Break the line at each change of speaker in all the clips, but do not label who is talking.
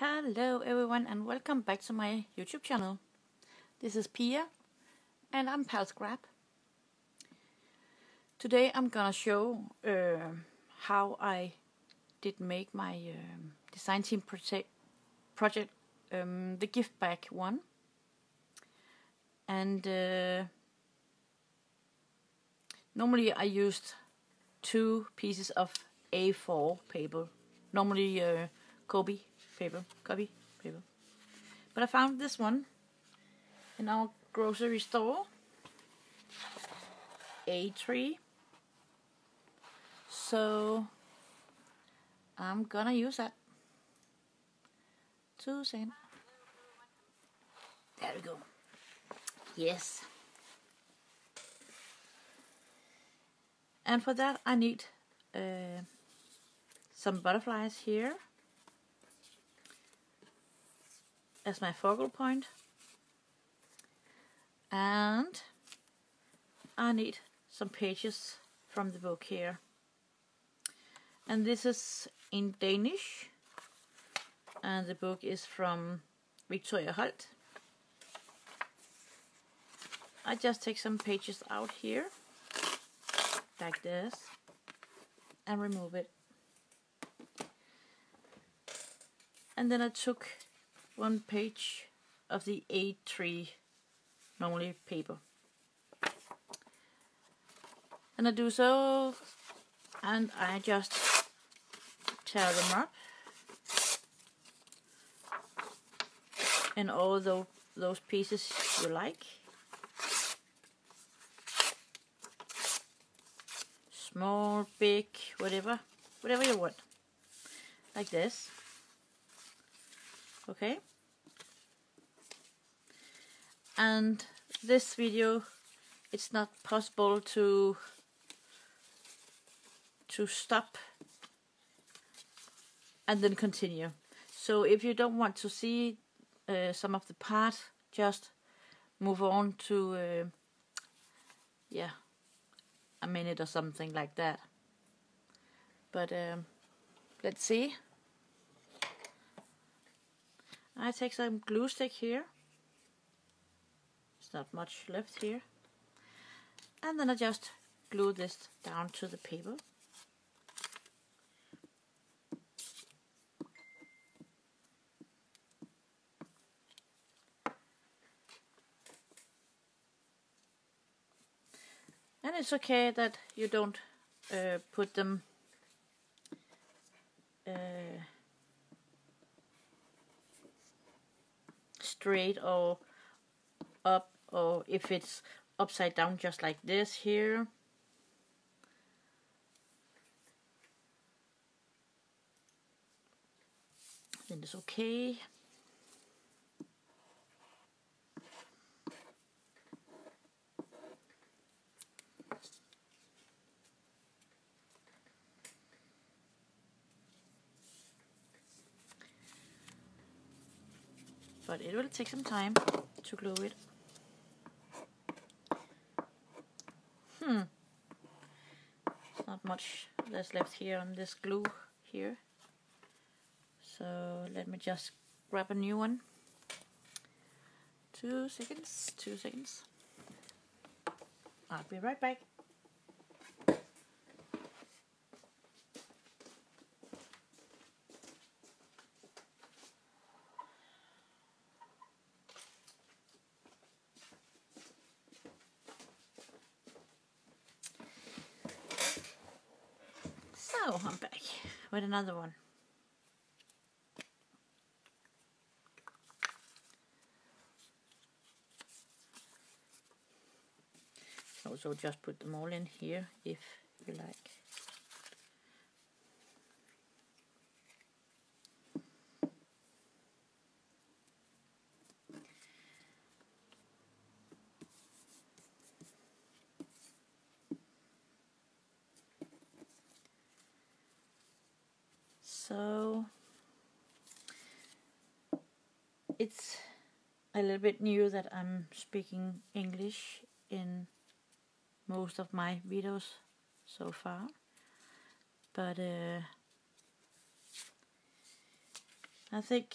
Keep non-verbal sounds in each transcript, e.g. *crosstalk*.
Hello everyone and welcome back to my YouTube channel. This is Pia and I'm Palhs Scrap. Today I'm gonna show uh, how I did make my um, design team project, project um, the gift bag one and uh, normally I used two pieces of A4 paper normally uh, Kobe paper, copy paper. But I found this one in our grocery store. A3. So I'm gonna use that. Two seconds. There we go. Yes. And for that I need uh, some butterflies here as my focal point. And I need some pages from the book here. And this is in Danish. And the book is from Victoria Holt. I just take some pages out here like this and remove it. And then I took one page of the A3 normally paper. And I do so and I just tear them up in all those, those pieces you like. Small, big, whatever, whatever you want. Like this. Okay and this video it's not possible to to stop and then continue. So if you don't want to see uh, some of the part just move on to uh, yeah a minute or something like that. But um, let's see. I take some glue stick here not much left here. And then I just glue this down to the paper. And it's okay that you don't uh, put them uh, straight or up or if it's upside down just like this here. Then it's okay. But it will take some time to glue it Hmm. Not much that's left here on this glue here. So let me just grab a new one. Two seconds, two seconds. I'll be right back. So I'm back another one. Also just put them all in here if you like. so it's a little bit new that I'm speaking English in most of my videos so far but uh, I think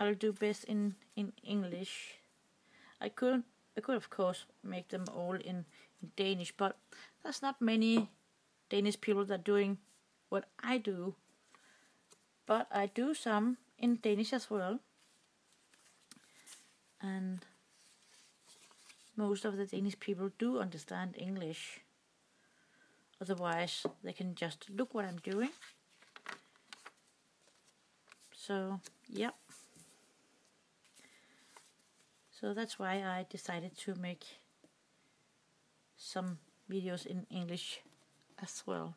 I'll do best in in English. I could I could of course make them all in, in Danish, but there's not many Danish people that are doing what I do. But I do some in Danish as well. And most of the Danish people do understand English. Otherwise, they can just look what I'm doing. So, yep. So that's why I decided to make some videos in English as well.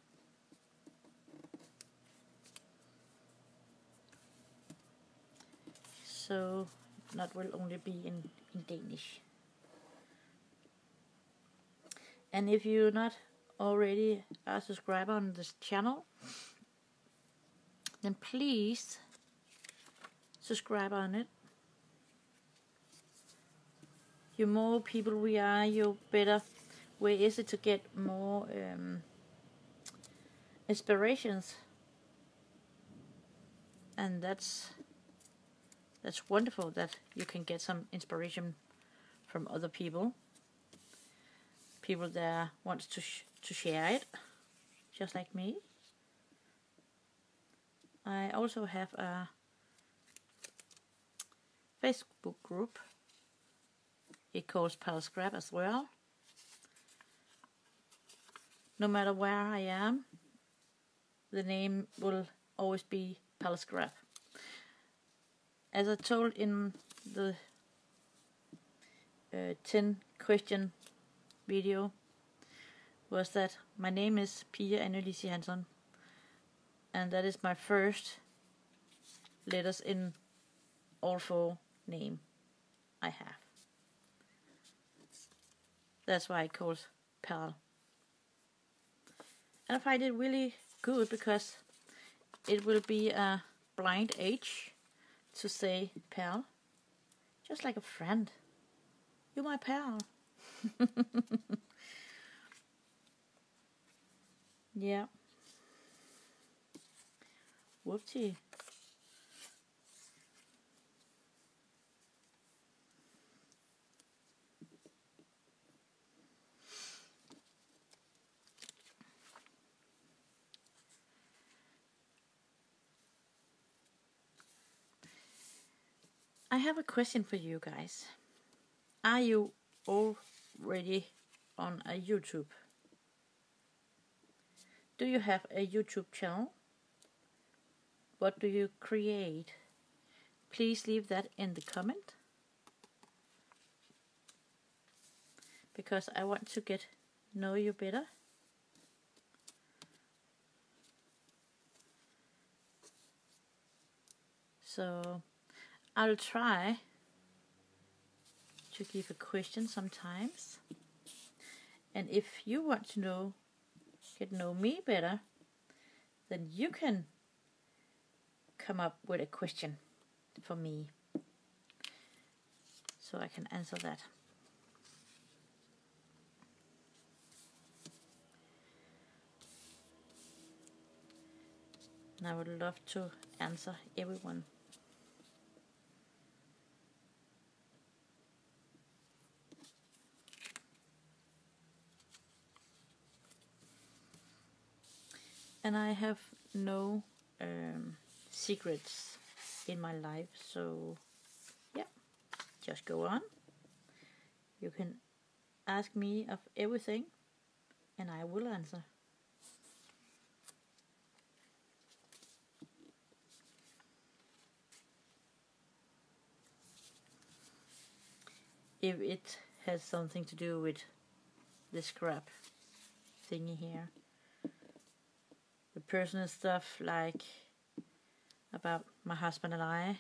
So that will only be in, in Danish. And if you're not already a subscriber on this channel, then please subscribe on it. The more people we are, you better way is it to get more um, inspirations. And that's that's wonderful that you can get some inspiration from other people. People that wants to sh to share it just like me. I also have a Facebook group. It calls Palhs Scrap as well. No matter where I am the name will always be Palhs Scrap as I told in the uh, 10 question video was that my name is Pia Anny Lizzi Hansson and that is my first letters in all four name I have. That's why it calls Pearl. And I find it really good because it will be a blind age to say pal. Just like a friend. You're my pal. *laughs* yeah. Whoopsie. I have a question for you guys. Are you already on a YouTube? Do you have a YouTube channel? What do you create? Please leave that in the comment. Because I want to get know you better. So I'll try to give a question sometimes. And if you want to know, get know me better, then you can come up with a question for me so I can answer that. And I would love to answer everyone. And I have no um, secrets in my life so yeah just go on. You can ask me of everything and I will answer. If it has something to do with the scrap thingy here the personal stuff like about my husband and I.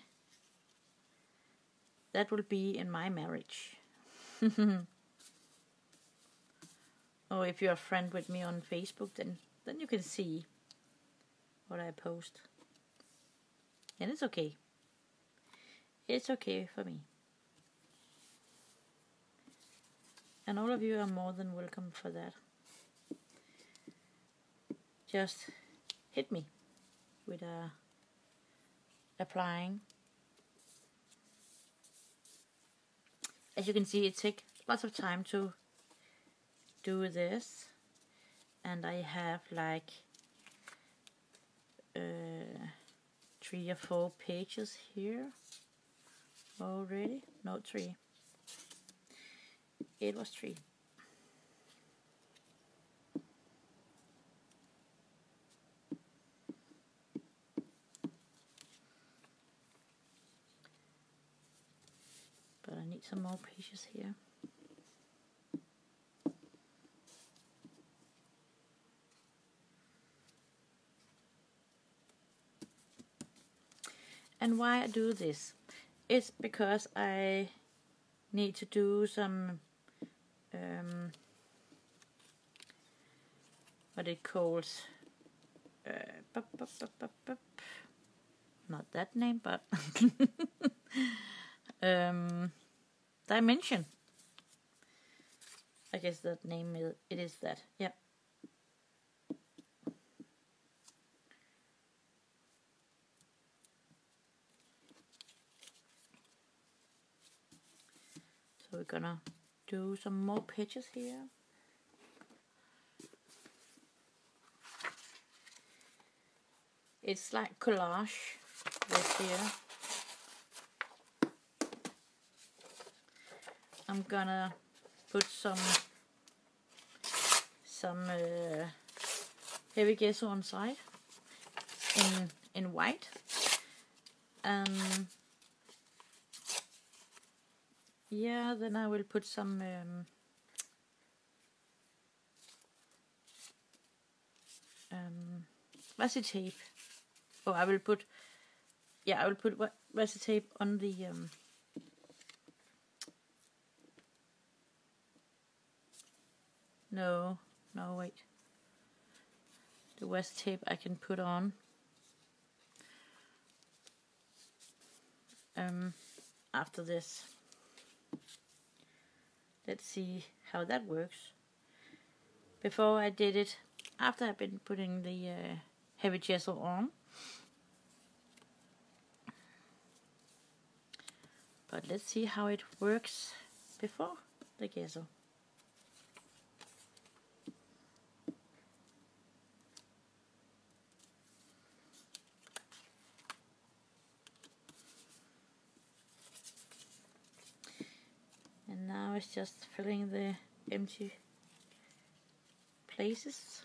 That will be in my marriage. *laughs* Or if you're a friend with me on Facebook then then you can see what I post. And it's okay. It's okay for me. And all of you are more than welcome for that. Just hit me with a applying. As you can see, it takes lots of time to do this. And I have like uh, three or four pages here already. No, three. It was three. But I need some more pages here. And why I do this? It's because I need to do some um, what it calls uh, bup, bup, bup, not that name but *laughs* um, dimension I guess that name is, it is that yeah so we're gonna do some more pictures here. It's like collage this here. I'm gonna put some some uh, heavy gesso on side in in white Um, yeah, then I will put some um, um, tape. Oh, I will put, yeah, I will put tape on the um, no, no, wait. The washi tape I can put on. Um, after this. Let's see how that works. Before I did it, after I've been putting the uh, heavy gesso on. But let's see how it works before the gesso. Now it's just filling the empty places.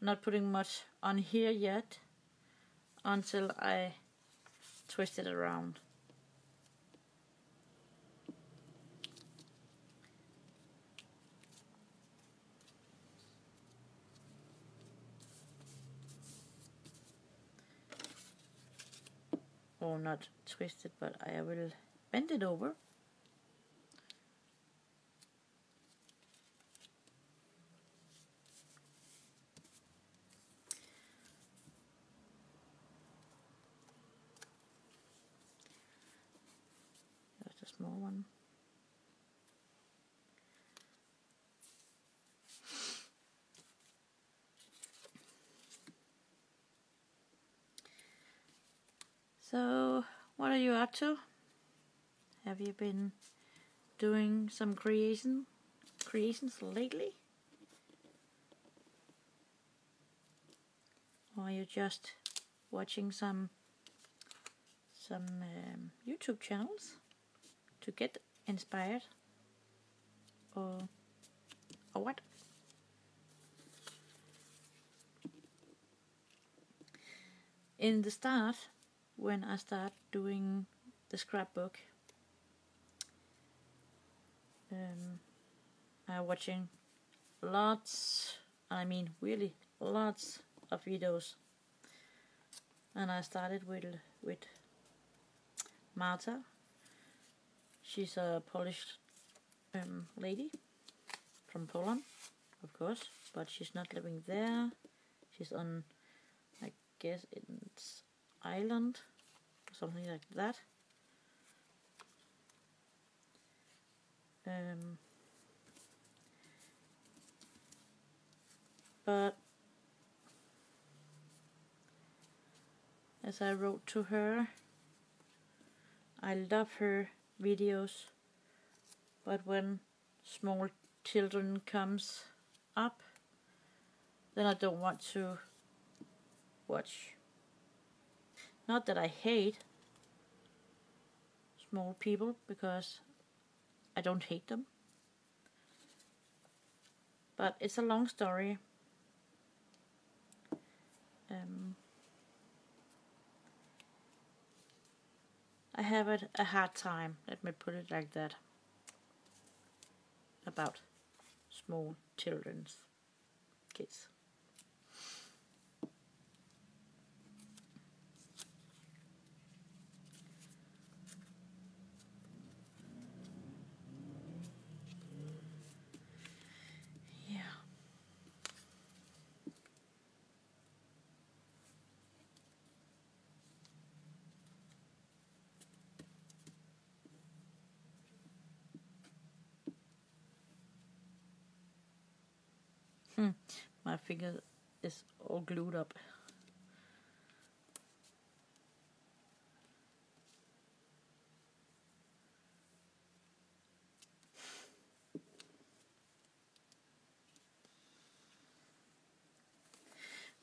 Not putting much on here yet until I twist it around. Or not twist it but I will bend it over. Just a small one So, what are you up to? Have you been doing some creation creations lately? Or are you just watching some some um, YouTube channels to get inspired? Or or what? In the start, when I start doing the scrapbook. Um, I'm watching lots, I mean really lots of videos. And I started with with Marta. She's a Polish um, lady from Poland, of course, but she's not living there. She's on, I guess it's Ireland something like that. Um, but as I wrote to her. I love her videos, but when small children comes up, then I don't want to watch. Not that I hate small people, because I don't hate them. But it's a long story. Um, I have a hard time, let me put it like that, about small children's kids. Hmm. My finger is all glued up.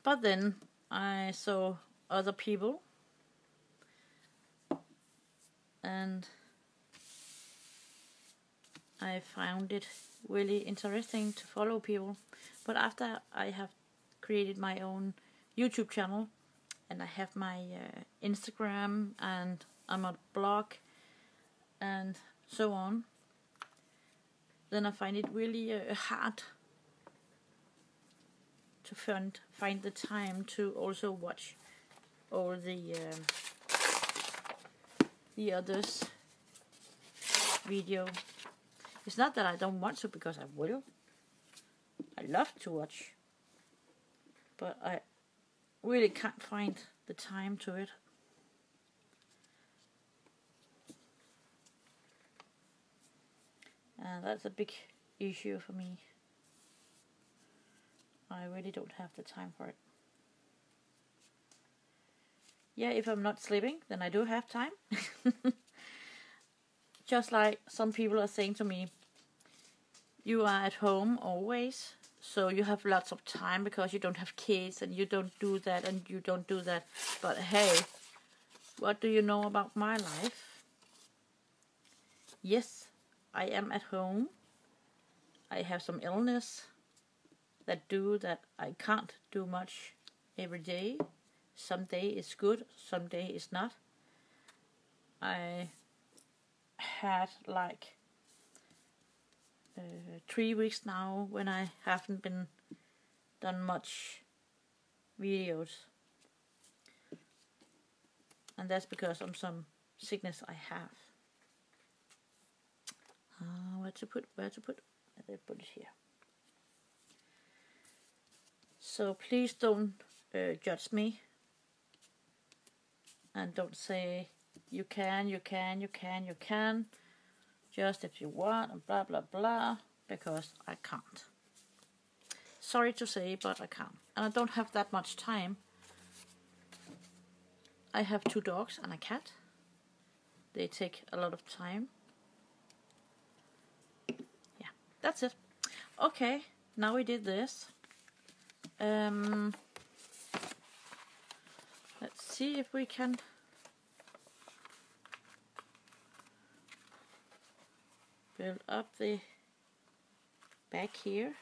But then I saw other people and I found it really interesting to follow people. But after I have created my own YouTube channel and I have my uh, Instagram and I'm on blog and so on, then I find it really uh, hard to find find the time to also watch all the uh, the others video it's not that I don't want to because I will. I love to watch. But I really can't find the time to it. And that's a big issue for me. I really don't have the time for it. Yeah, if I'm not sleeping, then I do have time. *laughs* Just like some people are saying to me, you are at home always, so you have lots of time because you don't have kids and you don't do that and you don't do that. But hey, what do you know about my life? Yes, I am at home. I have some illness that do that I can't do much every day. Some day is good, some day is not. I had like uh, three weeks now when I haven't been done much videos. And that's because of some sickness I have. Uh, where to put where to put? I put it here. So please don't uh, judge me. And don't say you can you can you can you can just if you want, and blah blah blah, because I can't. Sorry to say, but I can't. And I don't have that much time. I have two dogs and a cat. They take a lot of time. Yeah, that's it. Okay, now we did this. Um, let's see if we can build up the back here.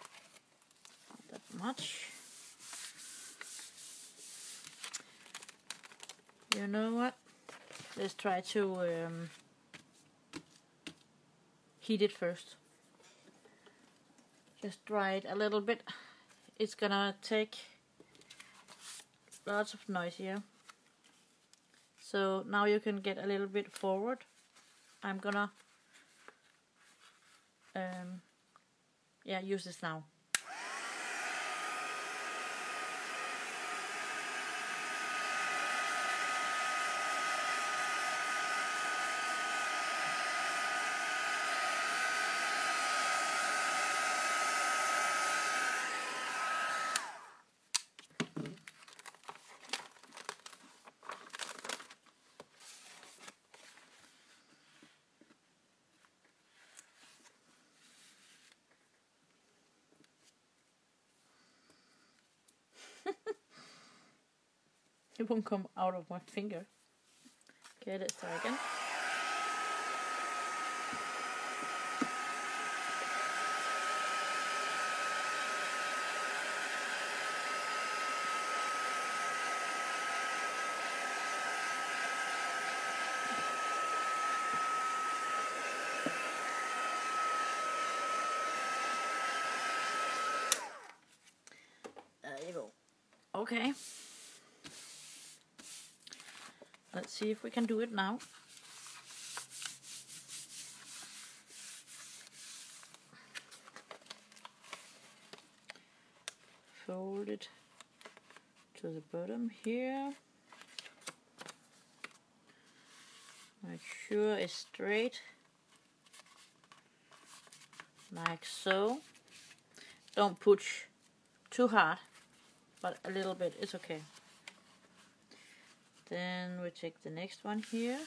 Not that much. You know what? Let's try to um, heat it first. Just dry it a little bit. It's gonna take lots of noise here so now you can get a little bit forward. I'm gonna um, yeah, use this now. Won't come out of my finger. Okay, let's try again. There you go. Okay. Let's see if we can do it now. Fold it to the bottom here. Make sure it's straight. Like so. Don't push too hard, but a little bit is okay. Then we take the next one here.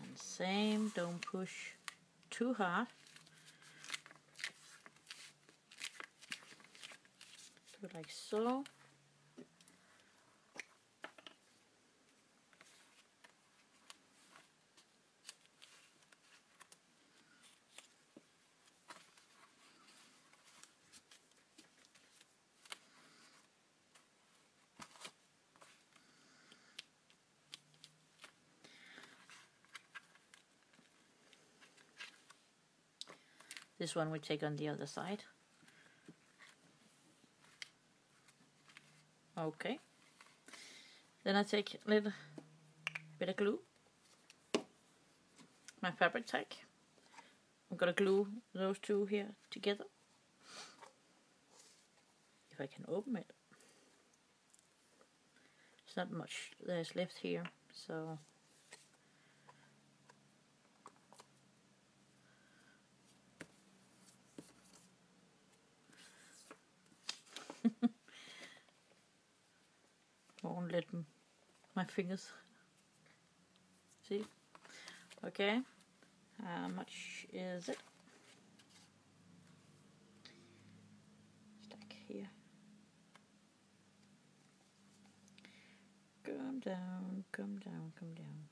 And same, don't push too hard. Do like so. This one we take on the other side. Okay. Then I take a little bit of glue. My fabric tag. I'm gonna glue those two here together. If I can open it. There's not much there's left here, so won't let my fingers see. Okay, how much is it? Stack here. Come down, come down, come down.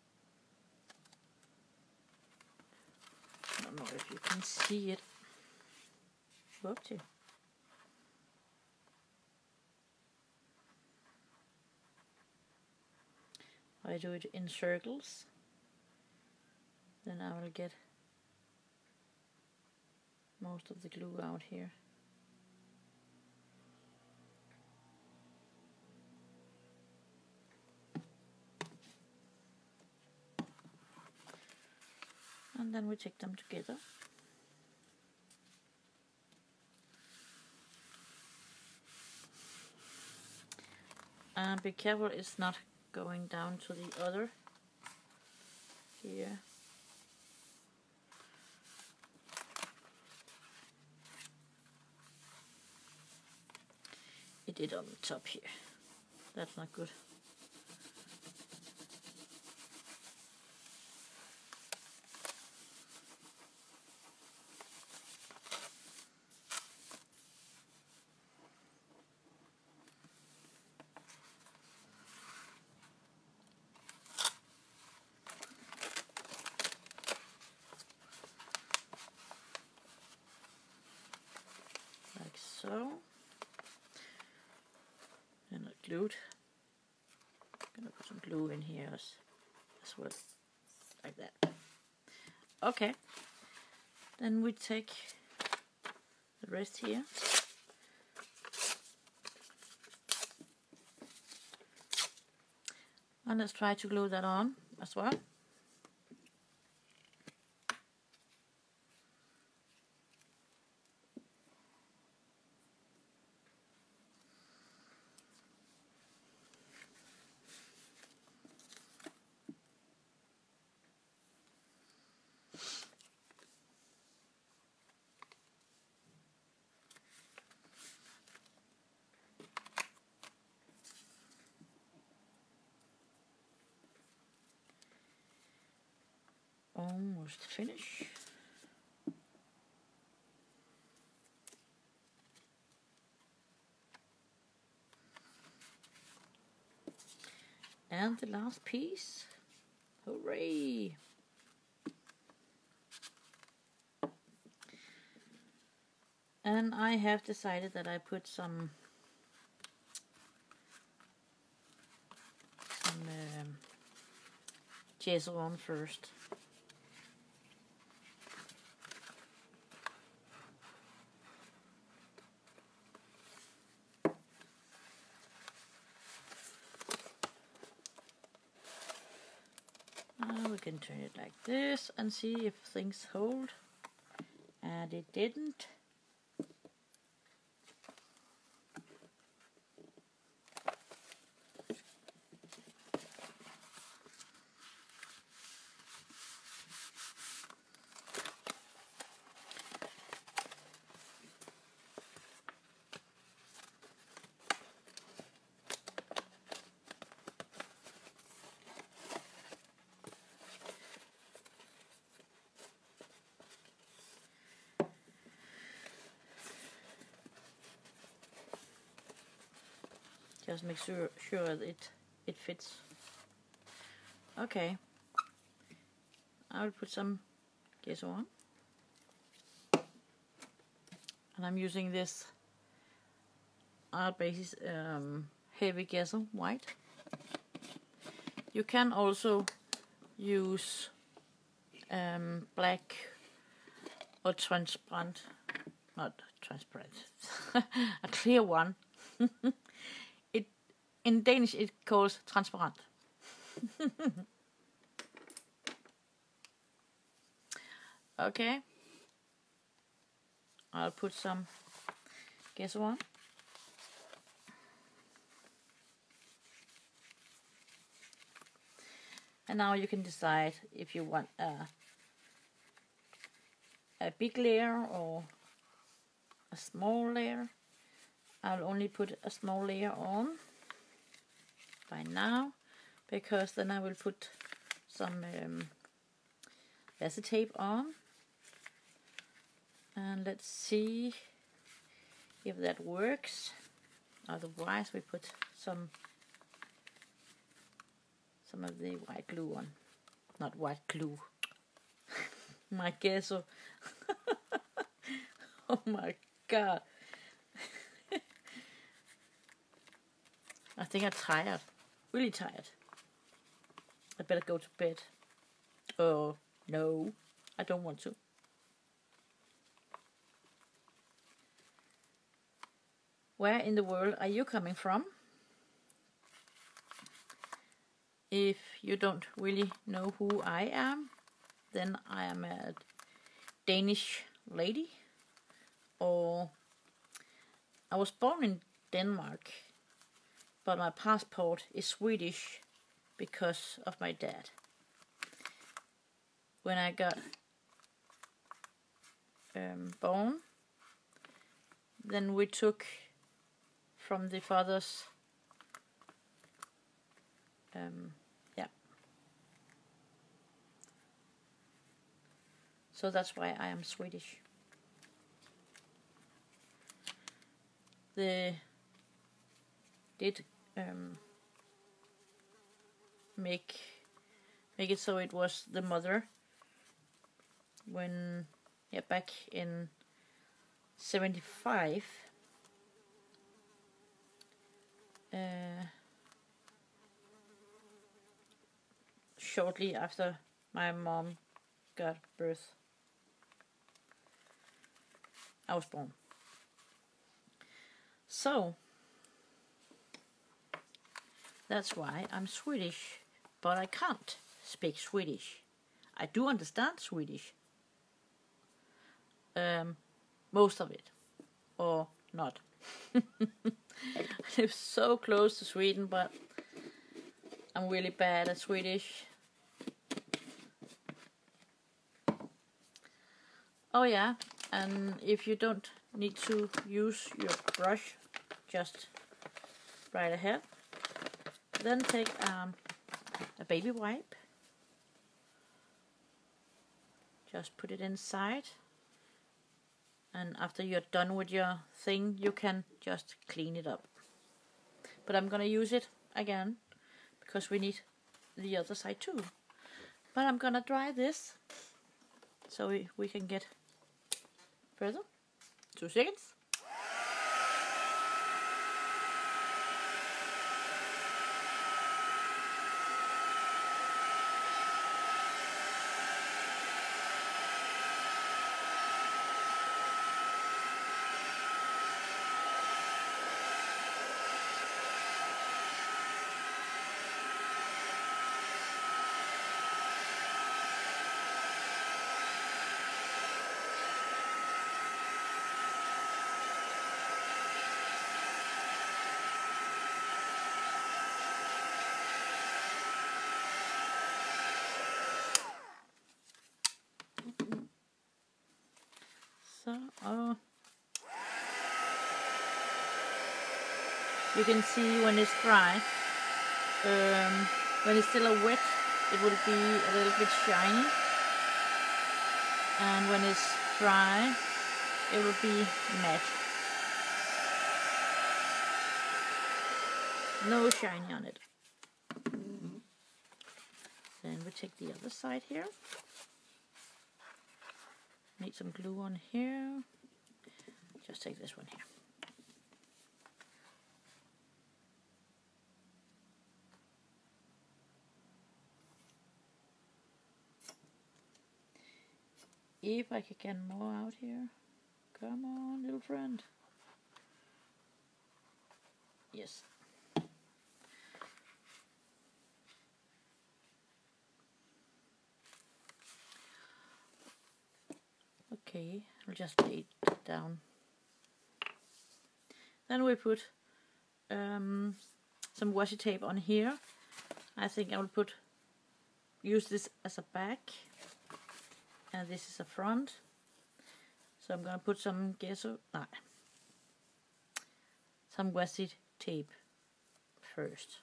I don't know if you can see it. Whoopsie. I do it in circles, then I will get most of the glue out here. And then we take them together. And be careful it's not going down to the other here. It did on the top here. That's not good. like so. And I glued. Gonna put some glue in here as, as well, like that. Okay. Then we take the rest here. And let's try to glue that on as well. Finish. And the last piece. Hooray! And I have decided that I put some some um, on first. Like this and see if things hold. And it didn't. Just make sure sure that it it fits. Okay. I will put some gesso on. And I'm using this Art Basics um, heavy gesso white. You can also use um, black or transparent, not transparent, *laughs* a clear one. *laughs* In Danish, it calls transparent. *laughs* okay. I'll put some gesso on. And now you can decide if you want a, a big layer or a small layer. I'll only put a small layer on by now because then I will put some um, tape on. And let's see if that works. Otherwise we put some some of the white glue on. Not white glue. *laughs* My gesso *laughs* oh my god. *laughs* I think I'm tired really tired. I better go to bed. Oh, no, I don't want to. Where in the world are you coming from? If you don't really know who I am, then I am a Danish lady. Or I was born in Denmark but my passport is Swedish because of my dad. When I got um, born, then we took from the father's um, yeah. So that's why I am Swedish. The did um, make make it so it was the mother when yeah back in 75 uh, shortly after my mom got birth I was born. So that's why I'm Swedish, but I can't speak Swedish. I do understand Swedish. Um, most of it, or not. *laughs* I live so close to Sweden, but I'm really bad at Swedish. Oh yeah, and if you don't need to use your brush, just right ahead. Then take um, a baby wipe. Just put it inside. And after you're done with your thing, you can just clean it up. But I'm gonna use it again because we need the other side too. But I'm gonna dry this so we, we can get further. Two seconds. So, oh. You can see when it's dry, um, when it's still wet, it will be a little bit shiny. And when it's dry, it will be matte. No shiny on it. Then we take the other side here. Need some glue on here. Just take this one here. If I could get more out here. Come on, little friend. Yes. Okay, I'll just lay it down. Then we put um, some washi tape on here. I think I will put use this as a back and this is a front. So I'm gonna put some gesso, no, some washi tape first.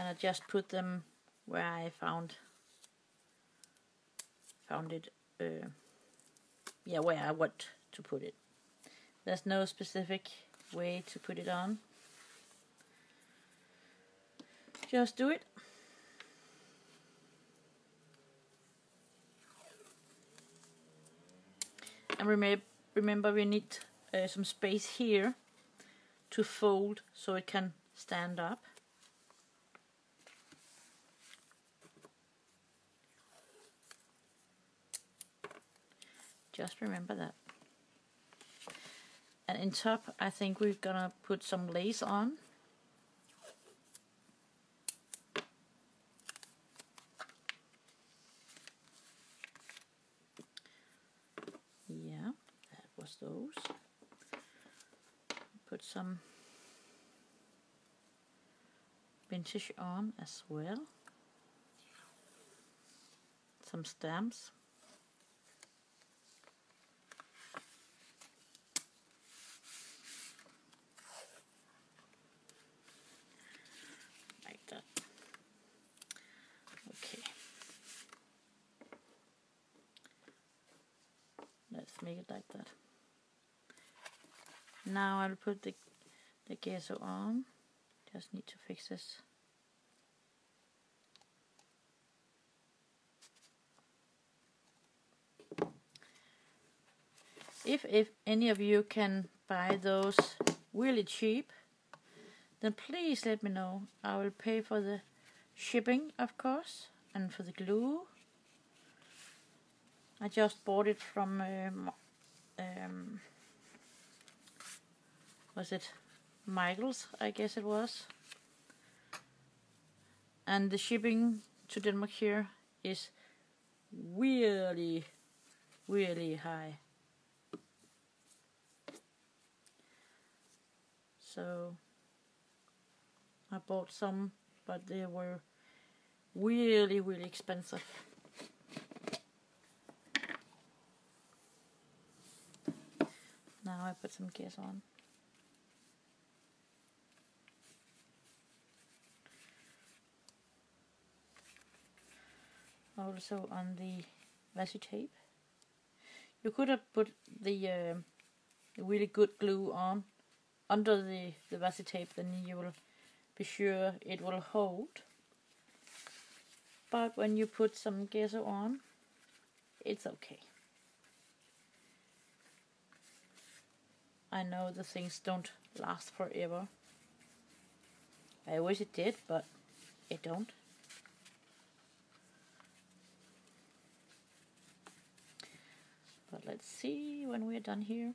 and I just put them where I found found it uh, yeah where I want to put it there's no specific way to put it on just do it and remember remember we need uh, some space here to fold so it can stand up Just remember that. And in top, I think we're gonna put some lace on. Yeah, that was those. Put some vintage on as well. Some stamps. make it like that. Now I'll put the, the gesso on. Just need to fix this. If, if any of you can buy those really cheap, then please let me know. I will pay for the shipping, of course, and for the glue I just bought it from um, um, was it Michaels I guess it was? And the shipping to Denmark here is really really high. So I bought some but they were really really expensive. Now I put some gesso on. Also on the washi tape. You could have put the uh, really good glue on under the, the washi tape, then you will be sure it will hold. But when you put some gesso on, it's okay. I know the things don't last forever. I wish it did, but it don't. But let's see when we're done here.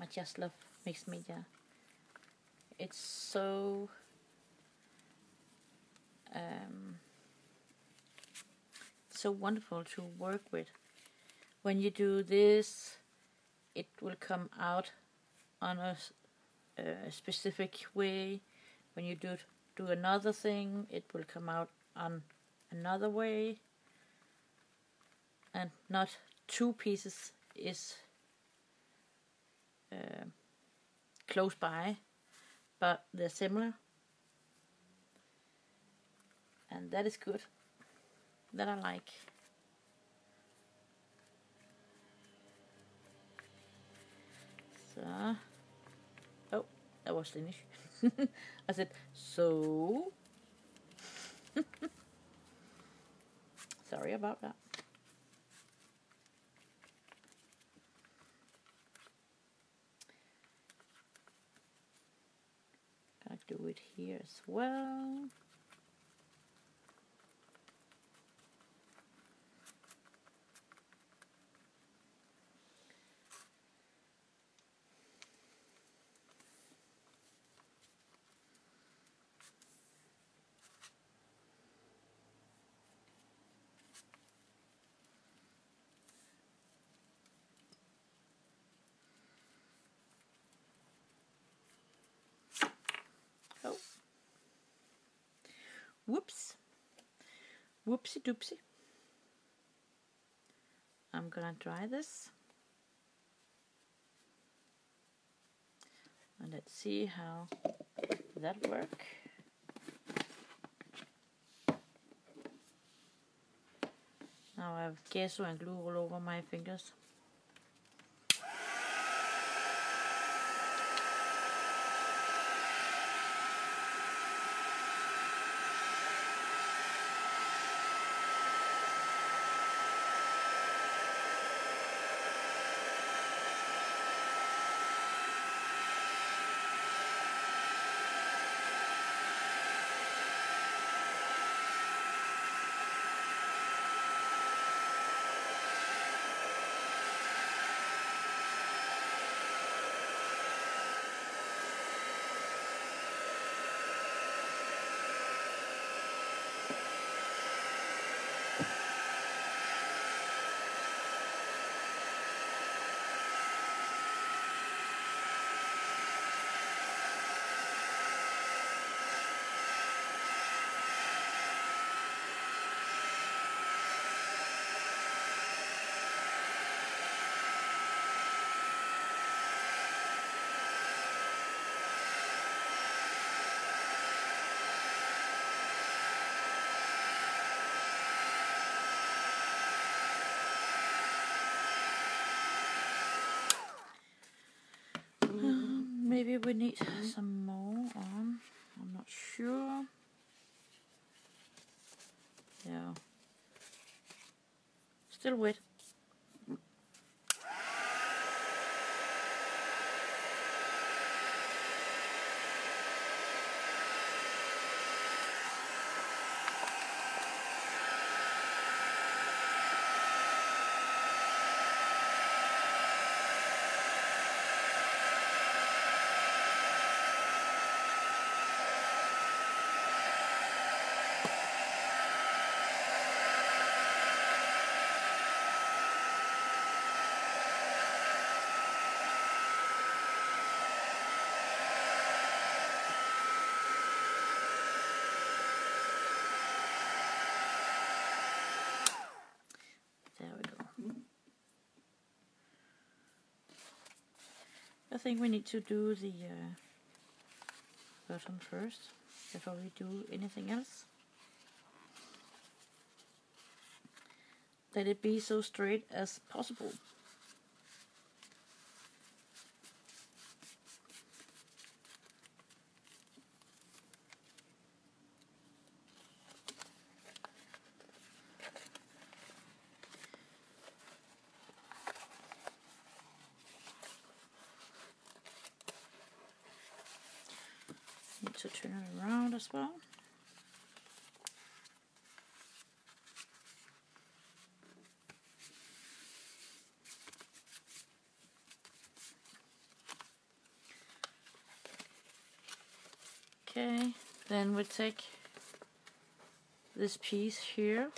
I just love mixed media. It's so um, so wonderful to work with. When you do this, it will come out on a, a specific way. When you do do another thing, it will come out on another way, and not two pieces is uh, close by, but they're similar. And that is good. That I like. So, oh, that was Finnish. *laughs* I said, so. *laughs* Sorry about that. Do it here as well. Whoops. Whoopsie doopsie. I'm gonna try this. And let's see how that work. Now I have gesso and glue all over my fingers. maybe we need mm-hmm. some more on. I'm not sure. Yeah. Still wet. Think we need to do the uh, bottom first before we do anything else. Let it be so straight as possible. Need to turn it around as well. Okay, then we take this piece here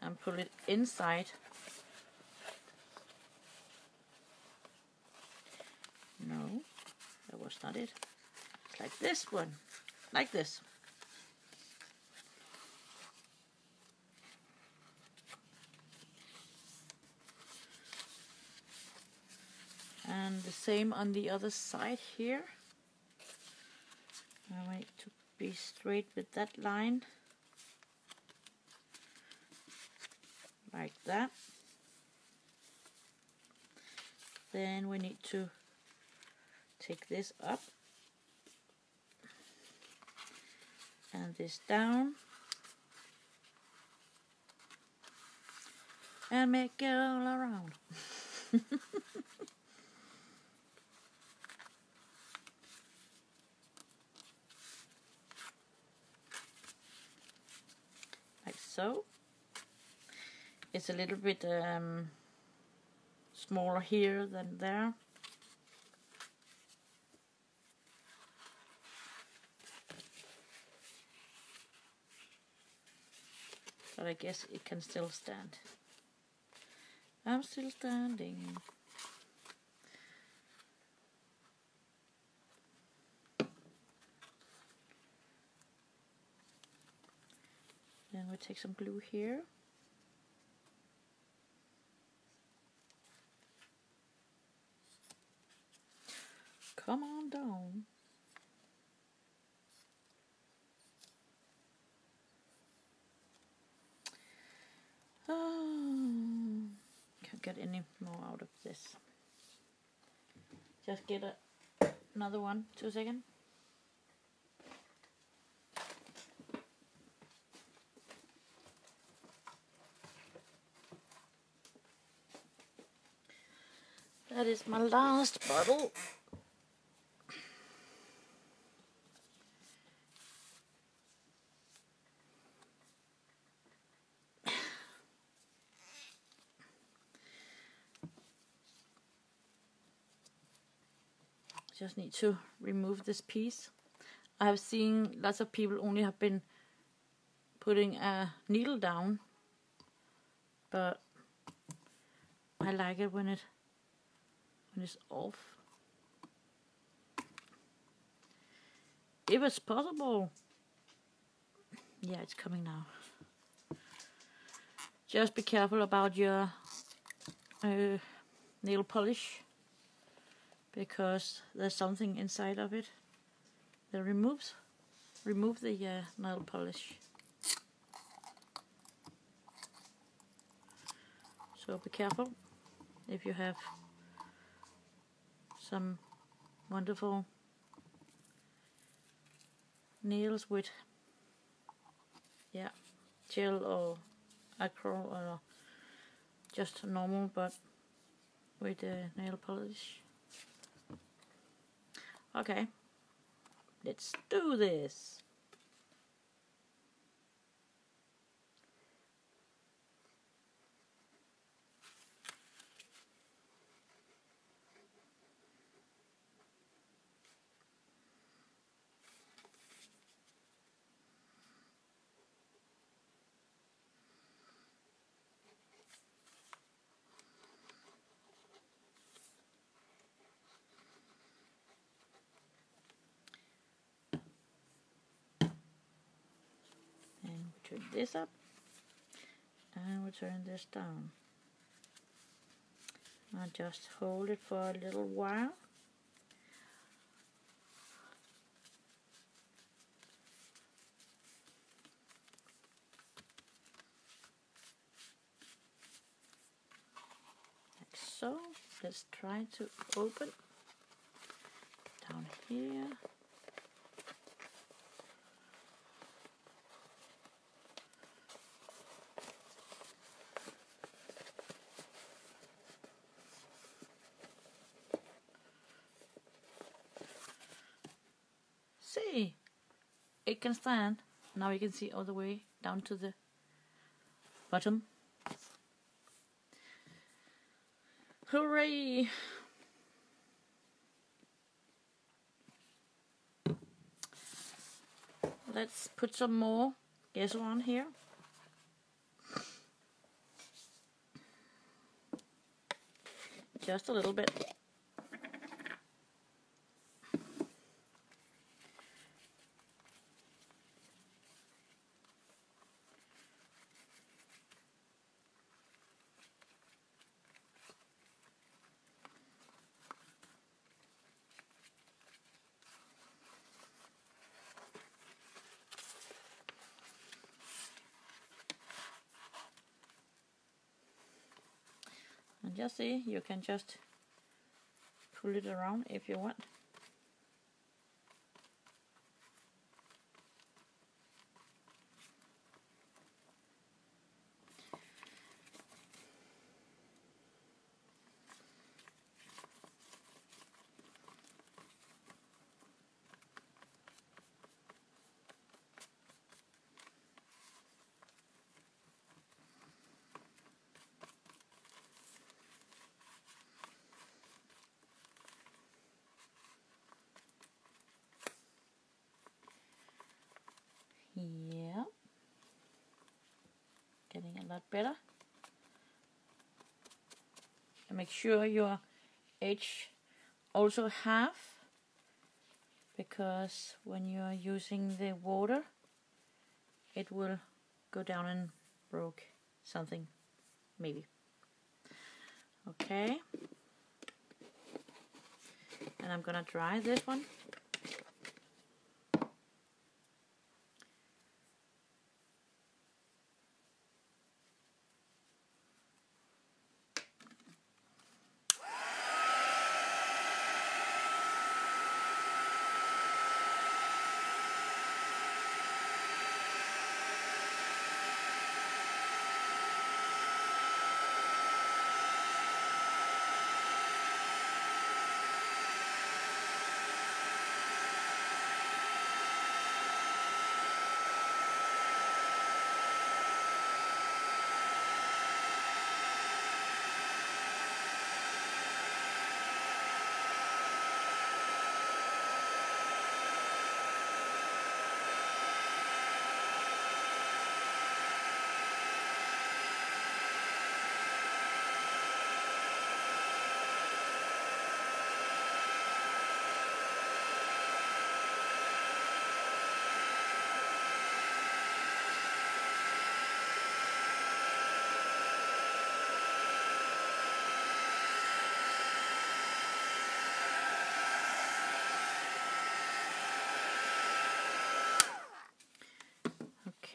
and pull it inside. No, that was not it. Like this one, like this. And the same on the other side here. I want to be straight with that line. Like that. Then we need to take this up and this down and make it all around. *laughs* like so. It's a little bit um, smaller here than there. But I guess it can still stand. I'm still standing. We take some glue here. Come on down. Oh, can't get any more out of this. Just get a, another one, two seconds. That is my last bottle. just need to remove this piece. I've seen lots of people only have been putting a needle down, but I like it when it it's off. If it's possible. Yeah, it's coming now. Just be careful about your uh, nail polish because there's something inside of it that removes remove the uh, nail polish. So be careful if you have some wonderful nails with yeah gel or acrylic or just normal but with uh, nail polish. Okay, let's do this. this up and we turn this down. And just hold it for a little while. Like so. Let's try to open down here. It can stand. Now you can see all the way down to the bottom. Hooray! Let's put some more gesso on here. Just a little bit. Just see, you can just pull it around if you want. Yeah. Getting a lot better. And make sure your edge also half because when you are using the water it will go down and broke something maybe. Okay. And I'm gonna dry this one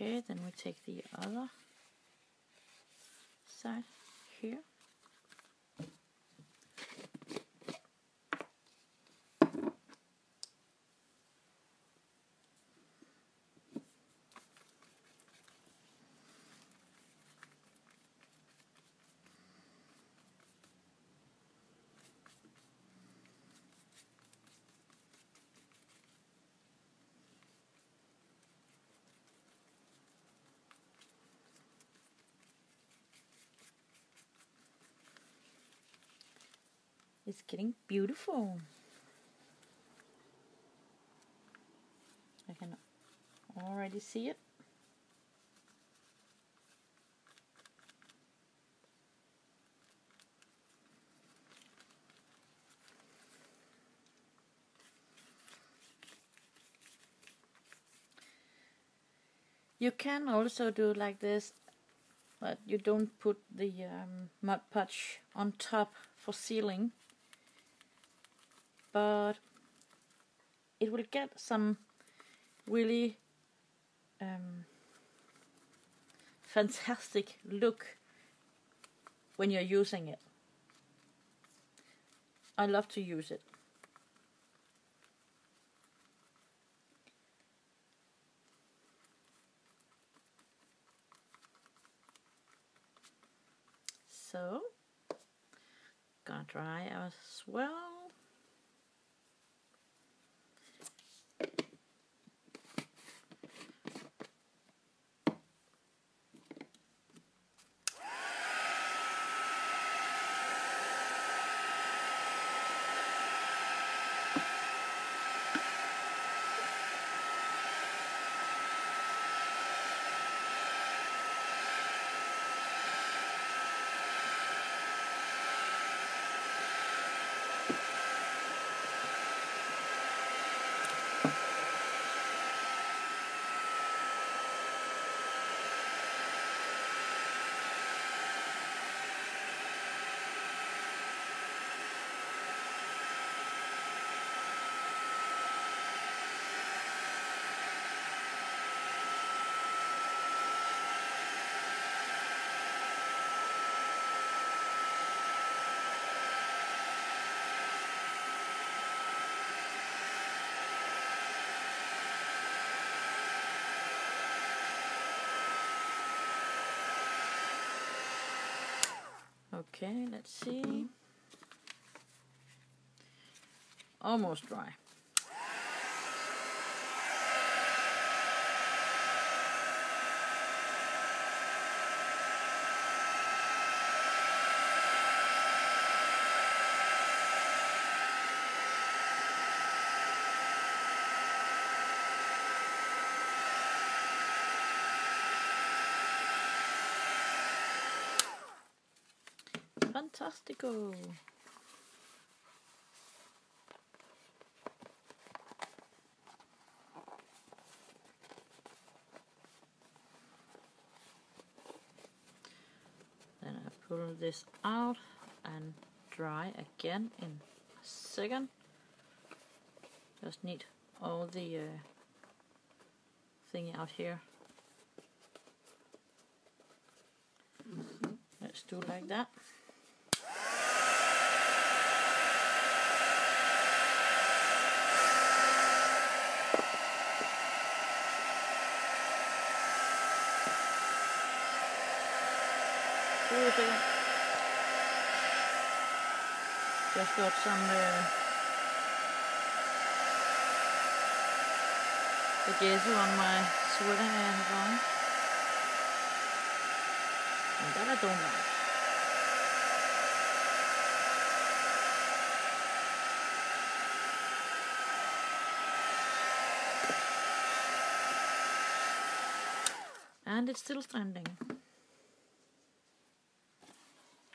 Then we take the other side here. It's getting beautiful. I can already see it. You can also do like this, but you don't put the um, Mod Podge on top for sealing but it will get some really um, fantastic look when you're using it. I love to use it. So, gonna dry as well. Okay, let's see. Mm-hmm. Almost dry. Fantastico. Then I pull this out and dry again in a second. Just need all the uh, thing out here. Let's do like that. A. Just got some uh, spaghetti on my sweater I have on. And that I don't like. And it's still standing.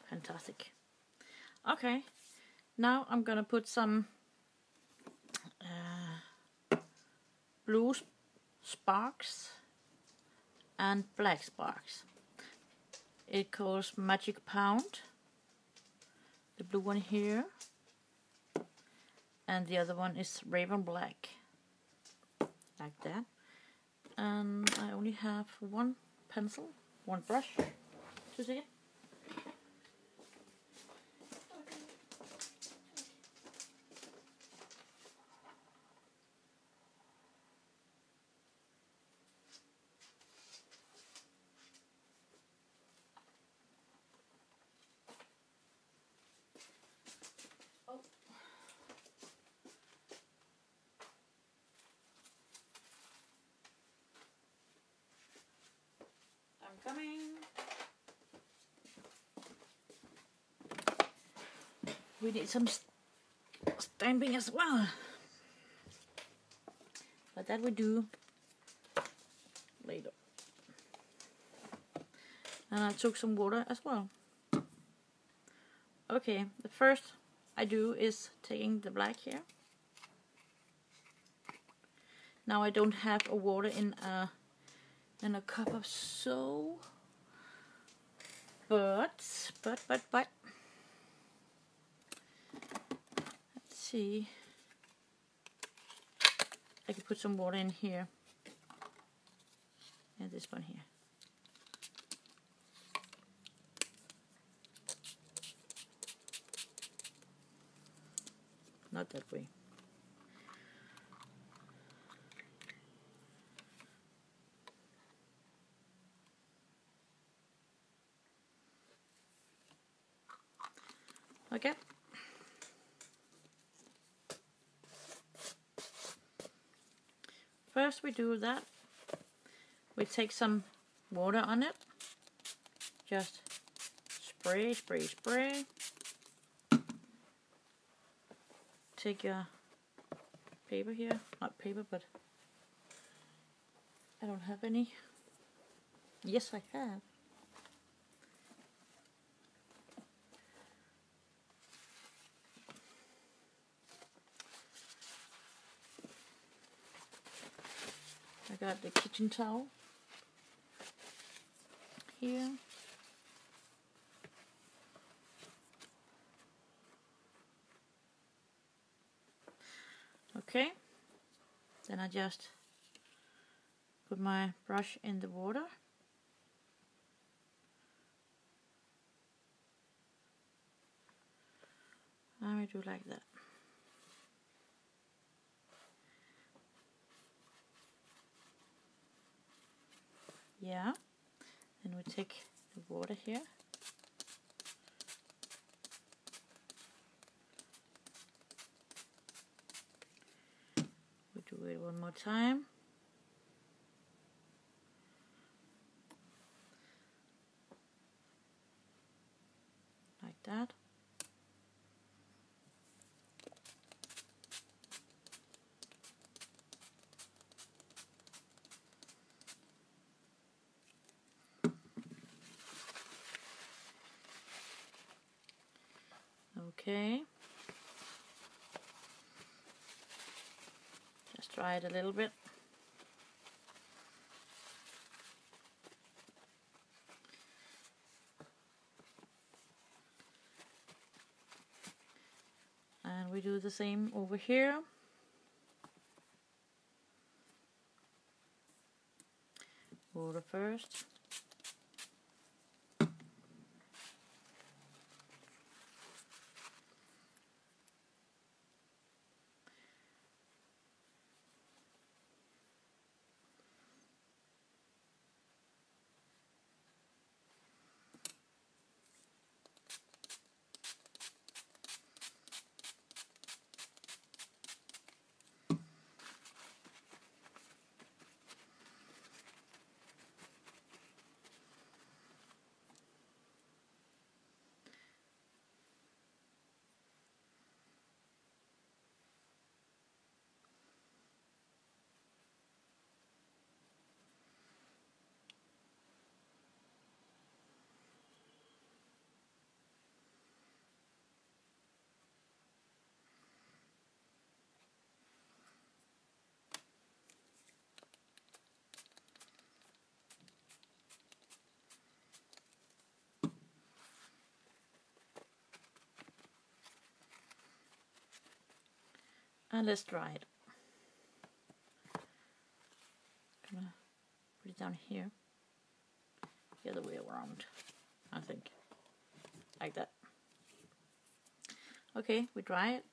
Fantastic. Okay, now I'm gonna put some uh, blue sparks and black sparks. It calls Magic Pound. The blue one here. And the other one is Raven Black. Like that. And I only have one pencil, one brush. Two seconds. I'm We need some stamping as well. But that we do later. And I took some water as well. Okay, the first I do is taking the black here. Now I don't have a water in a in a cup of so but but but but see I can put some water in here and this one here not that way. Okay. First we do that. We take some water on it. Just spray, spray, spray. Take your paper here. Not paper, but I don't have any. Yes, I have. Got the kitchen towel here. Okay, then I just put my brush in the water. And we do like that. Yeah, and we take the water here. We do it one more time. Like that. Okay. Just try it a little bit. And we do the same over here. Water first. And let's dry it. Gonna put it down here. The other way around, I think. Like that. Okay, we dry it.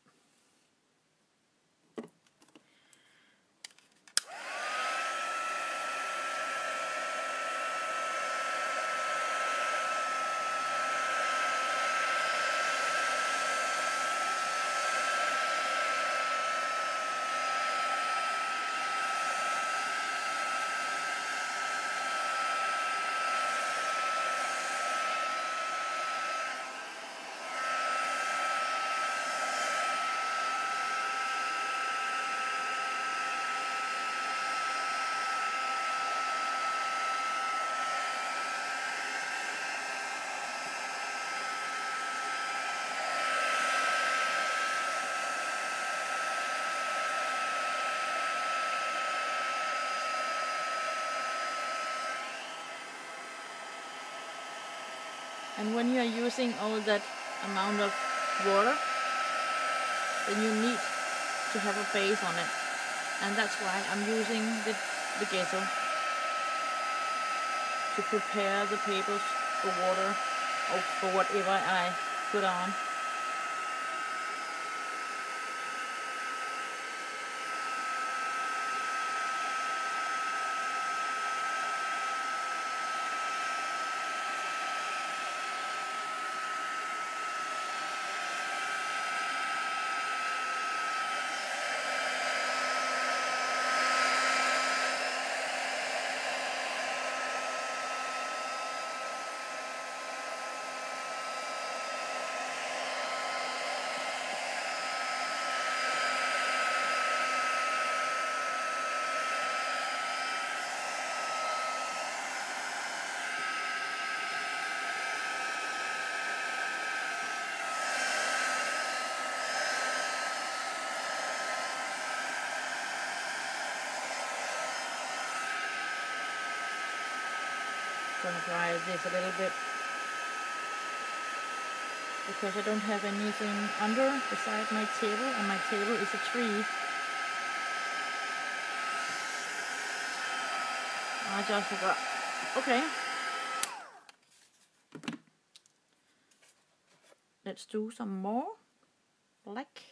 And when you are using all that amount of water, then you need to have a base on it. And that's why I'm using the, the gesso to prepare the papers for water or for whatever I put on. Gonna dry this a little bit because I don't have anything under beside my table and my table is a tree. I just forgot. Okay. Let's do some more black.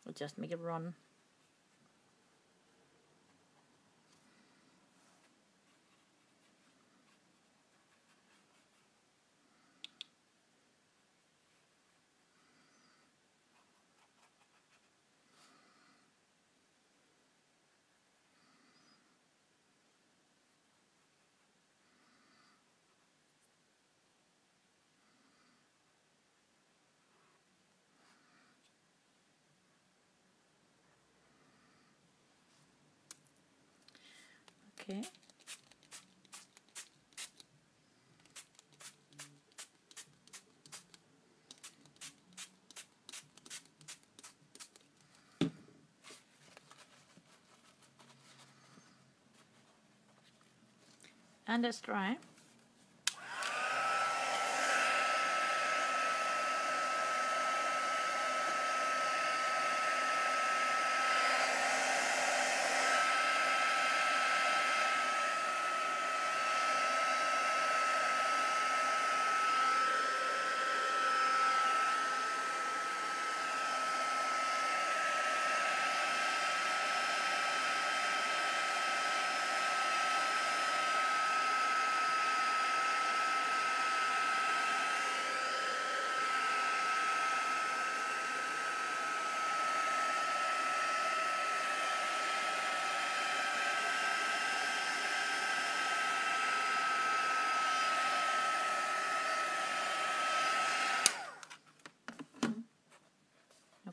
We'll just make it run. Okay. And let's dry.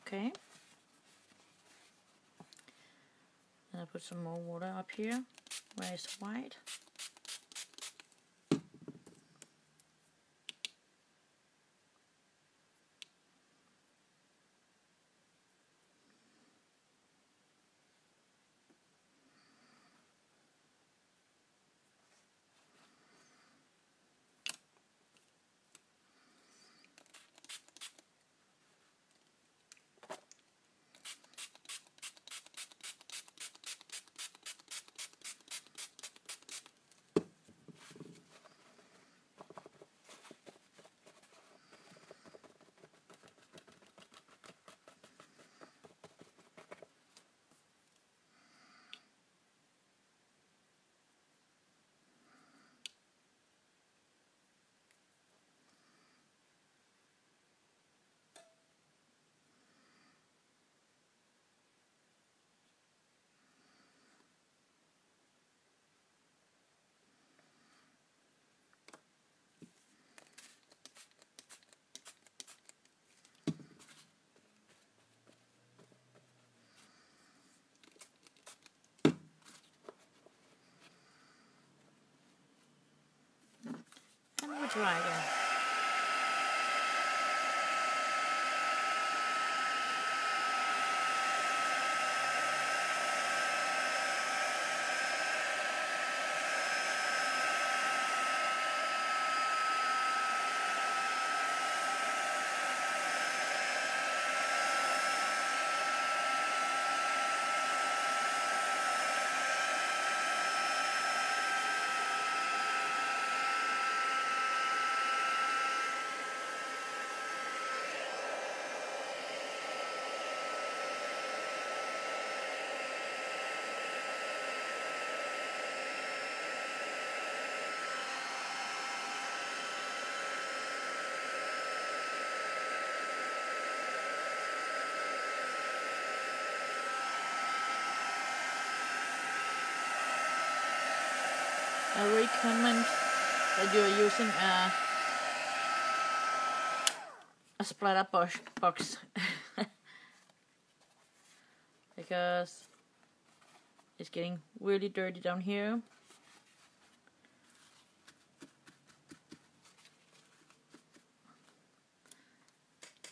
Okay. Then I put some more water up here where it's white. And we'll I recommend that you are using a a splatter box box *laughs* because it's getting really dirty down here.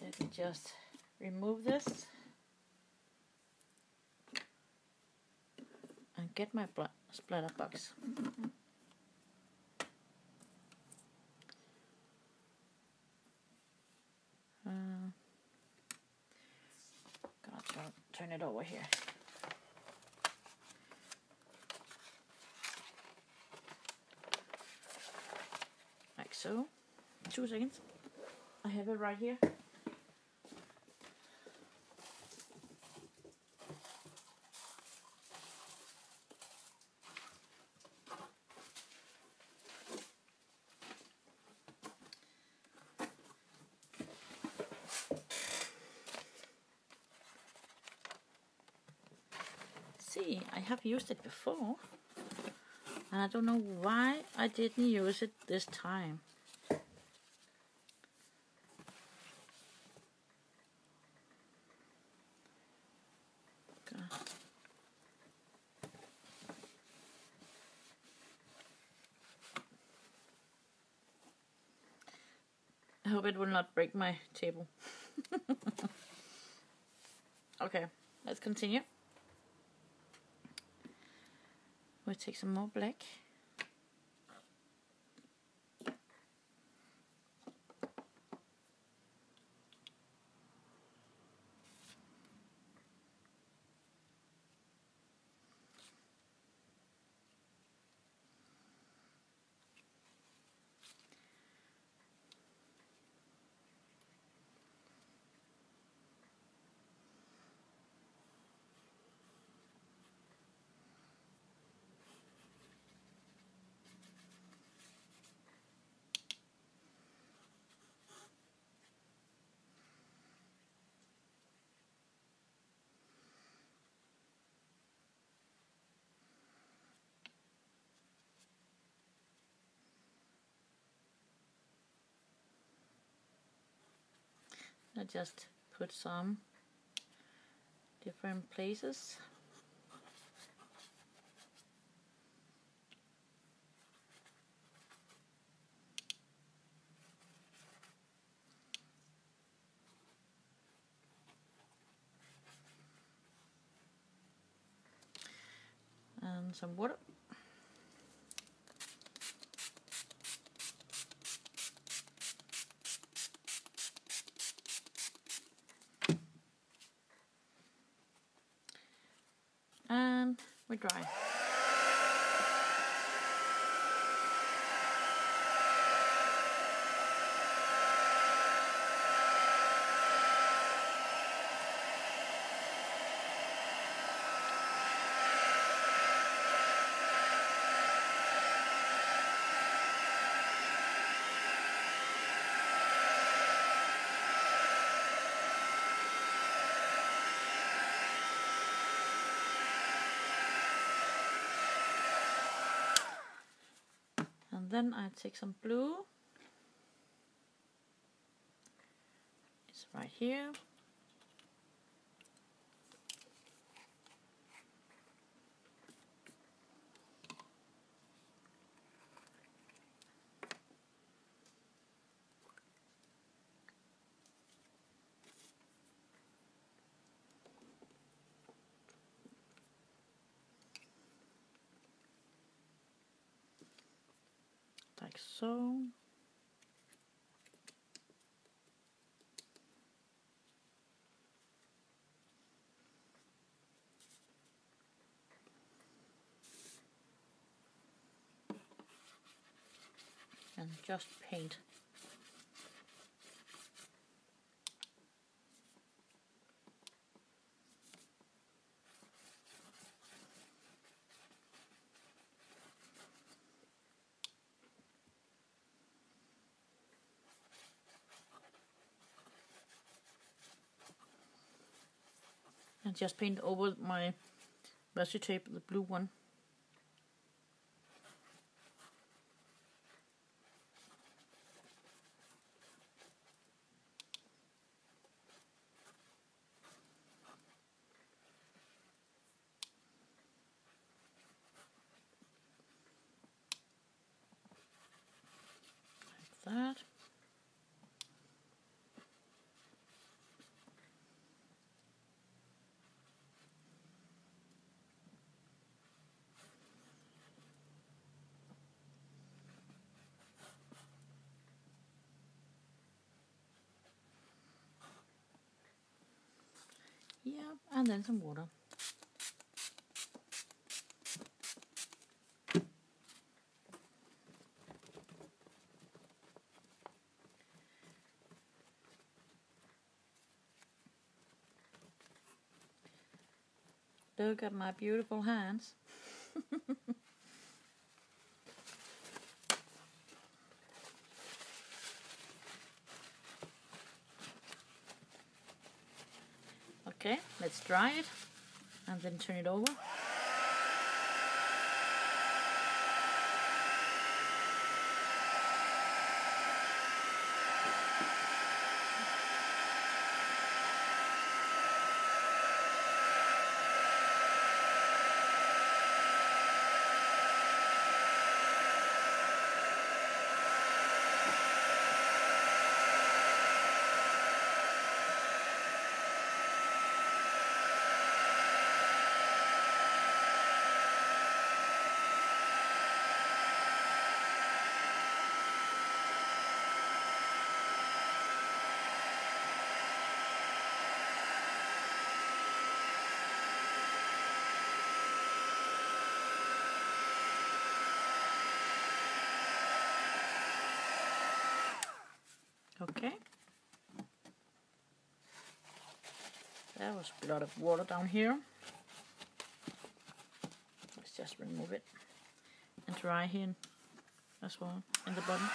Let me just remove this and get my splatter box. Uh, gonna turn it over here. Like so. Two seconds. I have it right here. see, I have used it before. And I don't know why I didn't use it this time. I hope it will not break my table. *laughs* okay, let's continue. We'll take some more black. I just put some different places. And some water. Dry. and then I take some blue. It's right here like And just paint. Just paint over my washi tape, the blue one. Here and then some water. Look at my beautiful hands. *laughs* okay, let's dry it and then turn it over. Okay. There was a lot of water down here. Let's just remove it and dry here as well in the bottom.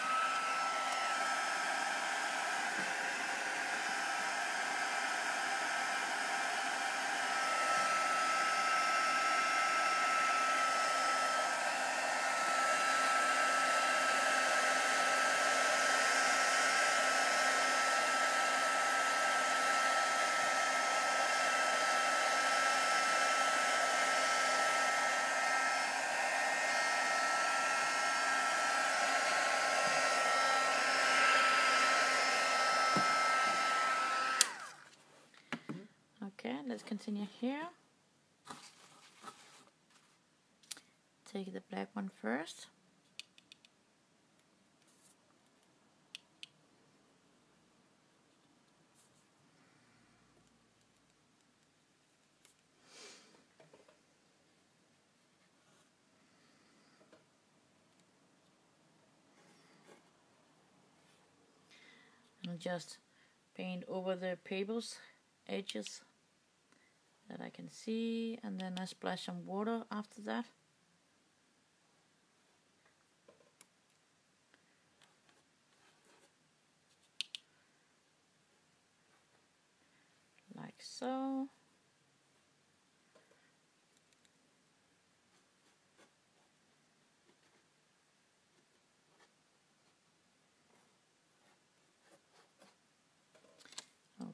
Okay, let's continue here. Take the black one first. And just paint over the papers edges that I can see and then I splash some water after that. Like so.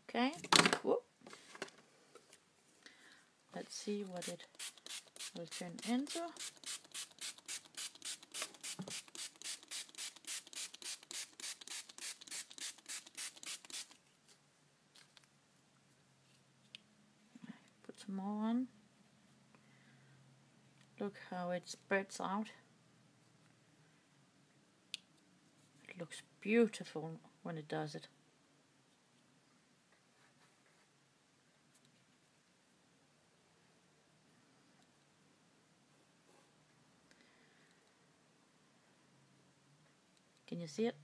Okay. Whoop. Let's see what it will turn into. Put some more on. Look how it spreads out. It looks beautiful when it does it. Can you see it?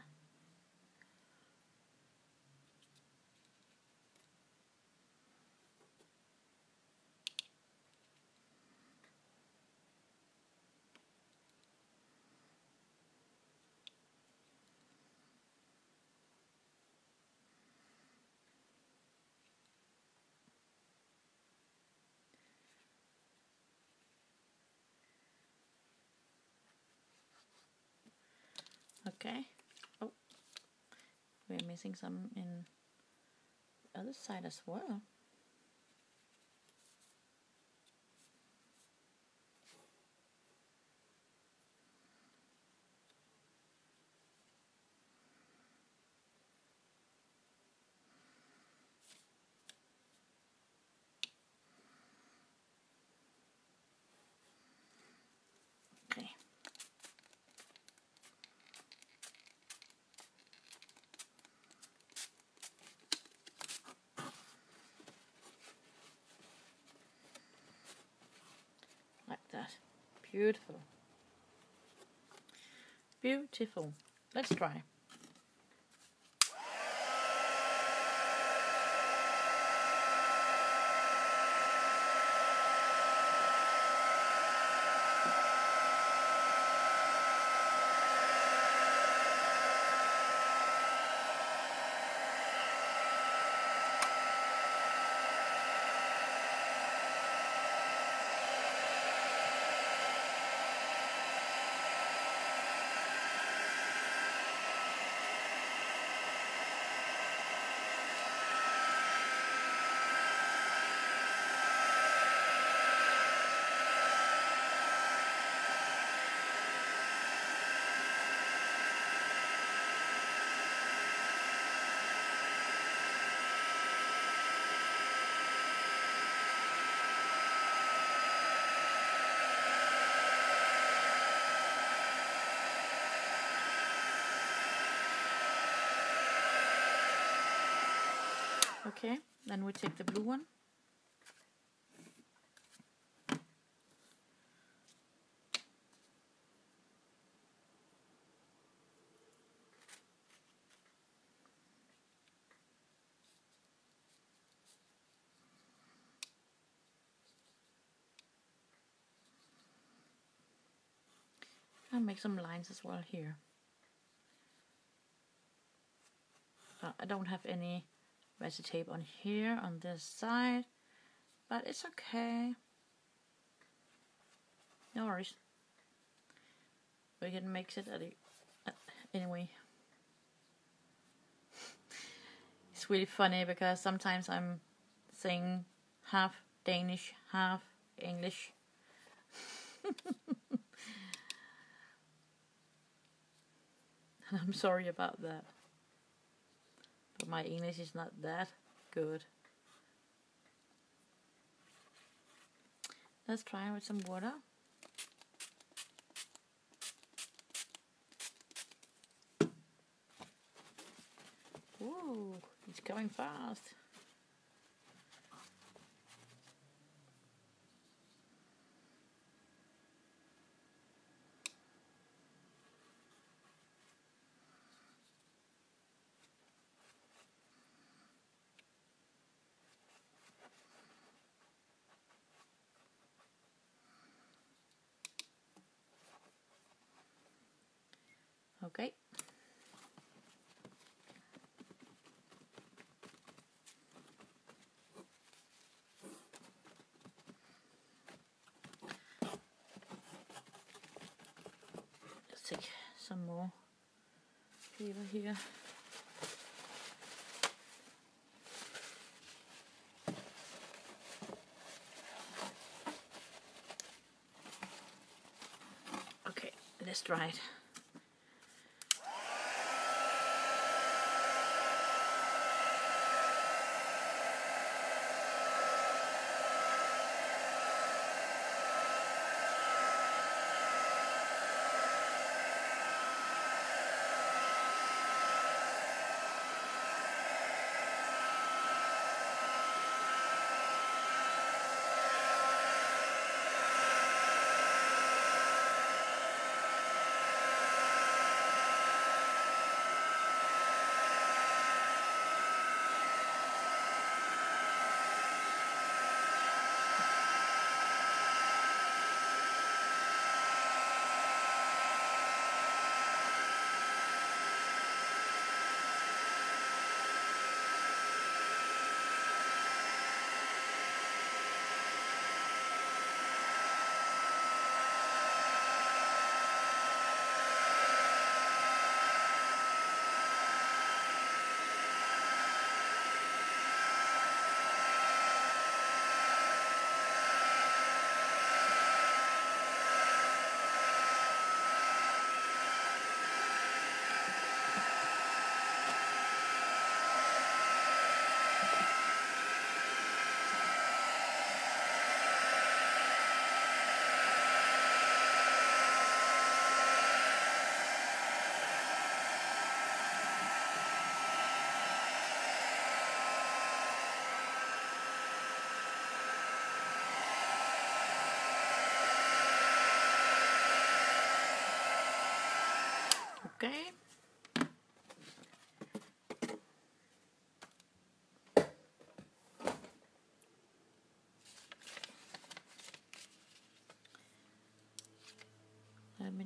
Okay. Oh, we're missing some in the other side as well. Okay. Beautiful. Beautiful. Let's try. Okay, then we take the blue one. And make some lines as well here. Uh, I don't have any washi tape on here on this side but it's okay. No worries. We can mix it anyway. *laughs* It's really funny because sometimes I'm saying half Danish half English. *laughs* I'm sorry about that but my English is not that good. Let's try with some water. Ooh, it's going fast. Okay. Take some more paper here. Okay, let's try it.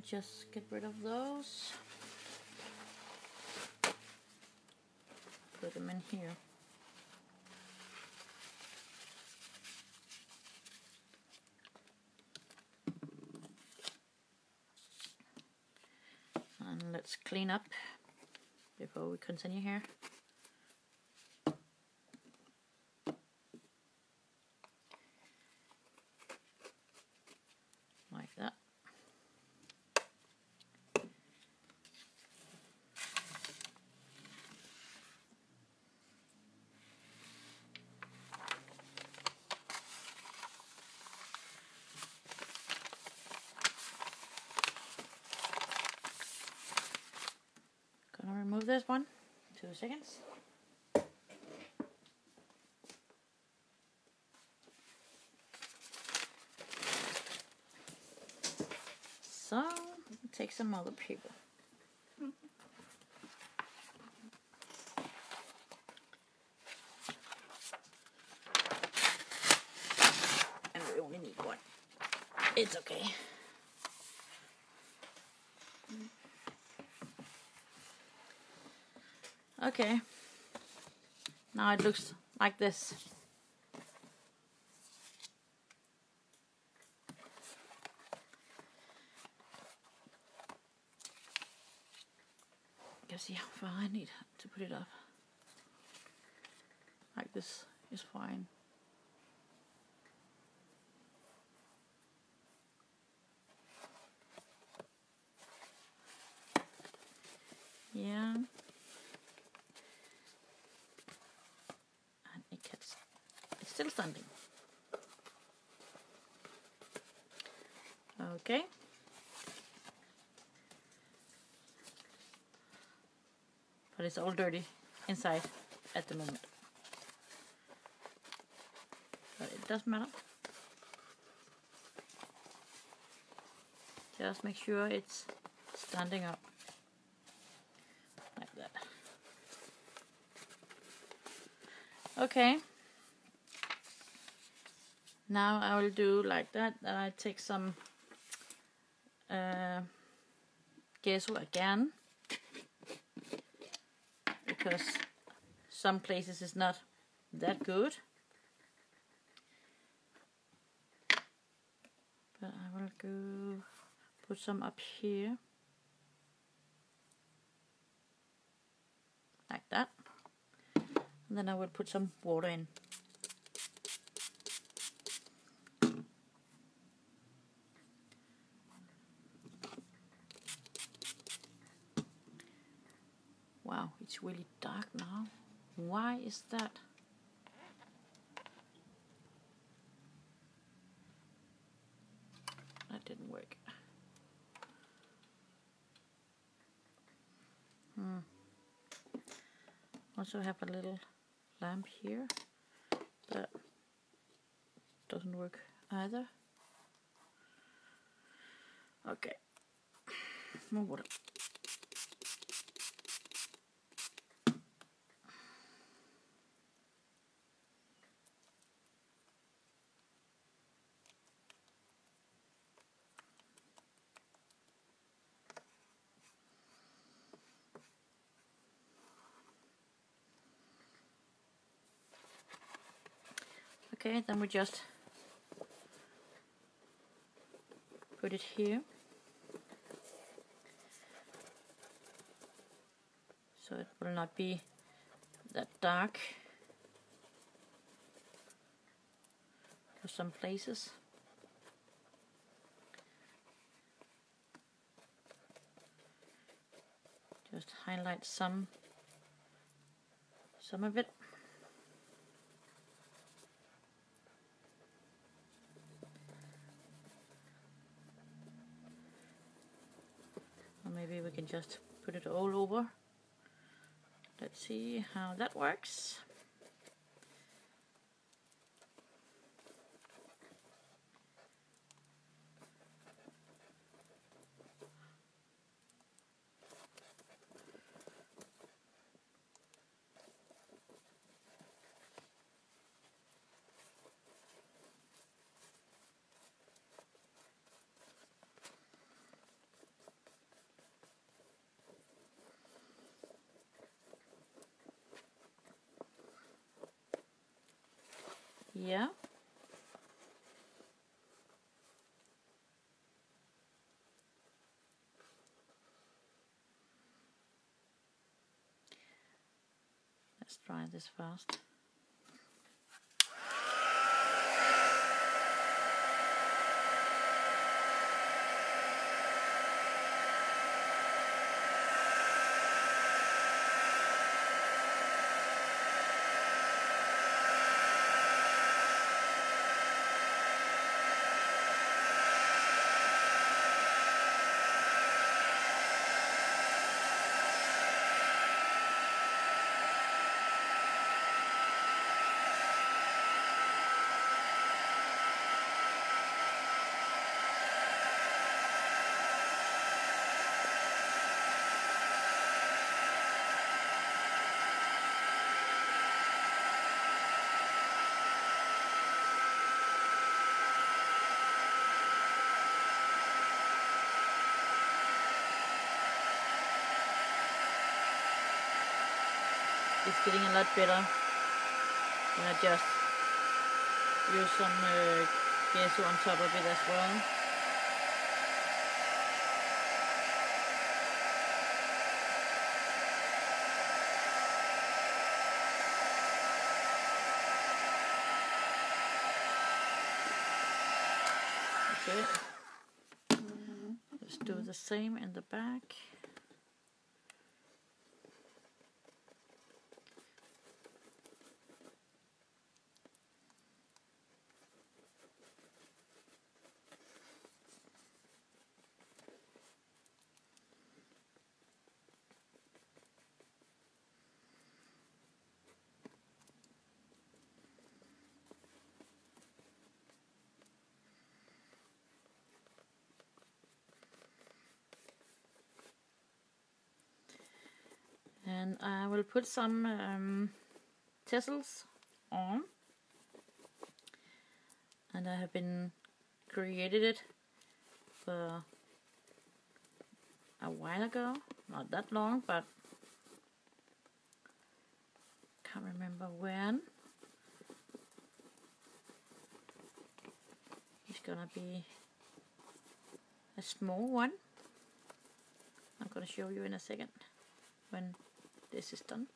Just get rid of those. Put them in here. And let's clean up before we continue here. Like that. Gonna remove this one. Two seconds. So, take some other paper. And we only need one. It's okay. Okay. Now it looks like this. Let's see how far I need to put it up. Like this is fine. Yeah. and it gets it's still standing. Okay. But it's all dirty inside at the moment. But it doesn't matter. Just make sure it's standing up like that. Okay. Now I will do like that. Then I take some uh, gesso again because some places is not that good. But I will go put some up here like that. And then I will put some water in. Wow, it's really dark now. Why is that? That didn't work. Hmm. Also have a little lamp here that doesn't work either. Okay, more water. Okay, then we just put it here. So it will not be that dark for some places. Just highlight some some of it. Or maybe we can just put it all over. Let's see how that works. Yeah. Let's try this first. Getting a lot better when I just use some uh, gesso on top of it as well. Okay. Let's do the same in the back. And I will put some um, tassels on. And I have been created it for a while ago. Not that long but can't remember when. It's gonna be a small one. I'm gonna show you in a second when this is done.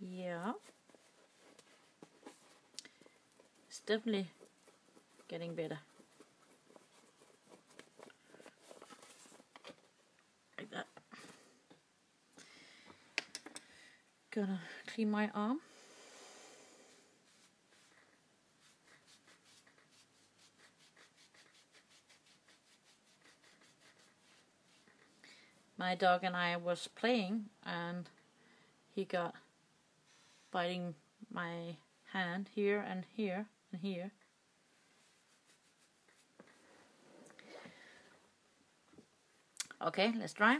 Yeah. Definitely getting better. Like that. Gonna clean my arm. My dog and I was playing and he got biting my hand here and here here. Okay, let's try.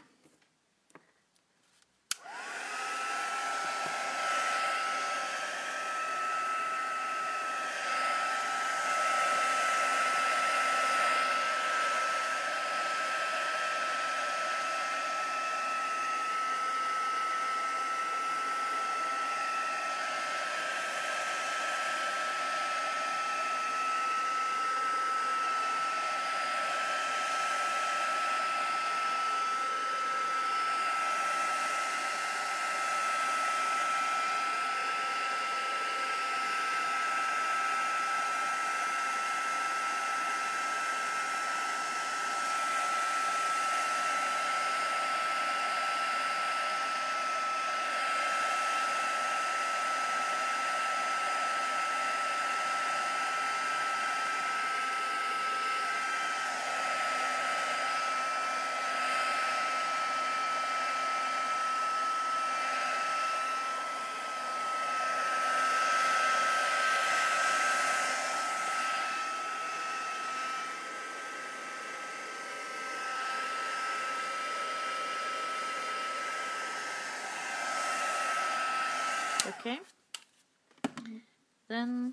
Then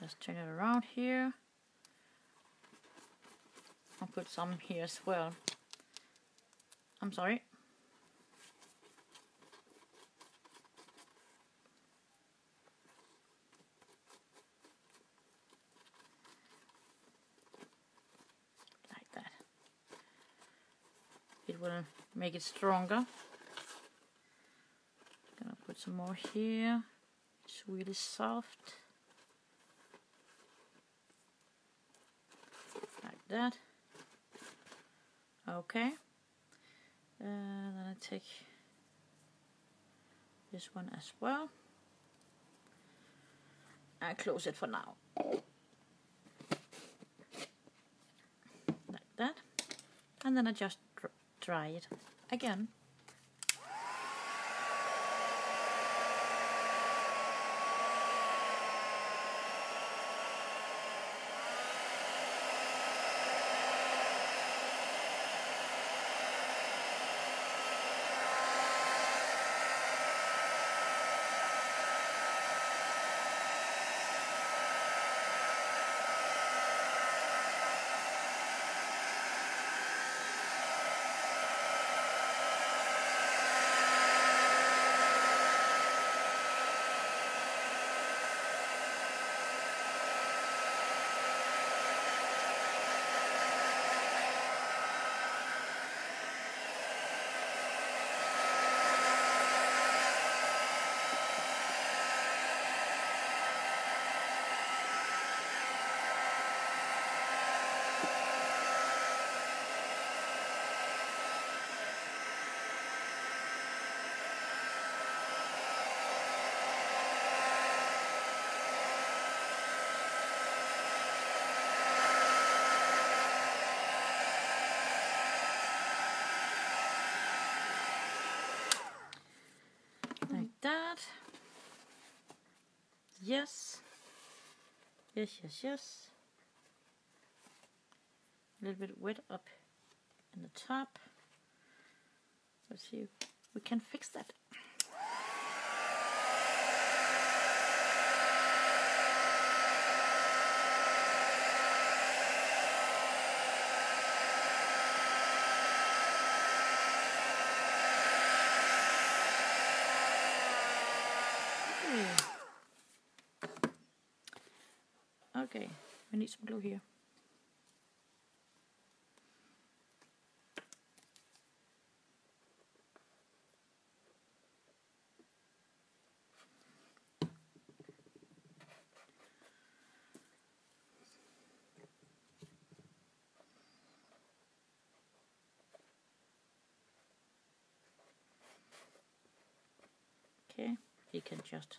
just turn it around here. I'll put some here as well. I'm sorry. Like that. It will make it stronger. Gonna put some more here. It's really soft. Like that. Okay. And then I take this one as well. I close it for now. Like that. And then I just dry it again. that. Yes. Yes, yes, yes. A little bit wet up in the top. Let's see we can fix that. Okay, I need some glue here. Okay, you can just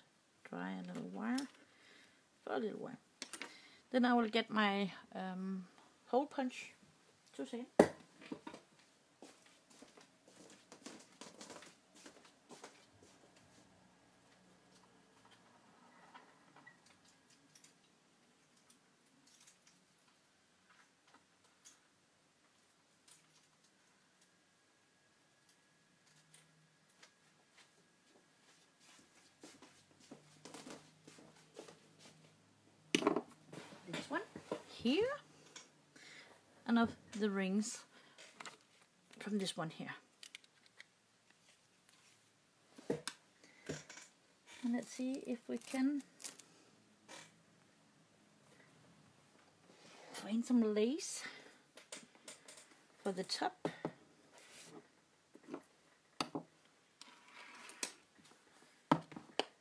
dry a little wire for a little while. Then I will get my um, hole punch. to see. Here and of the rings from this one here. And let's see if we can find some lace for the top.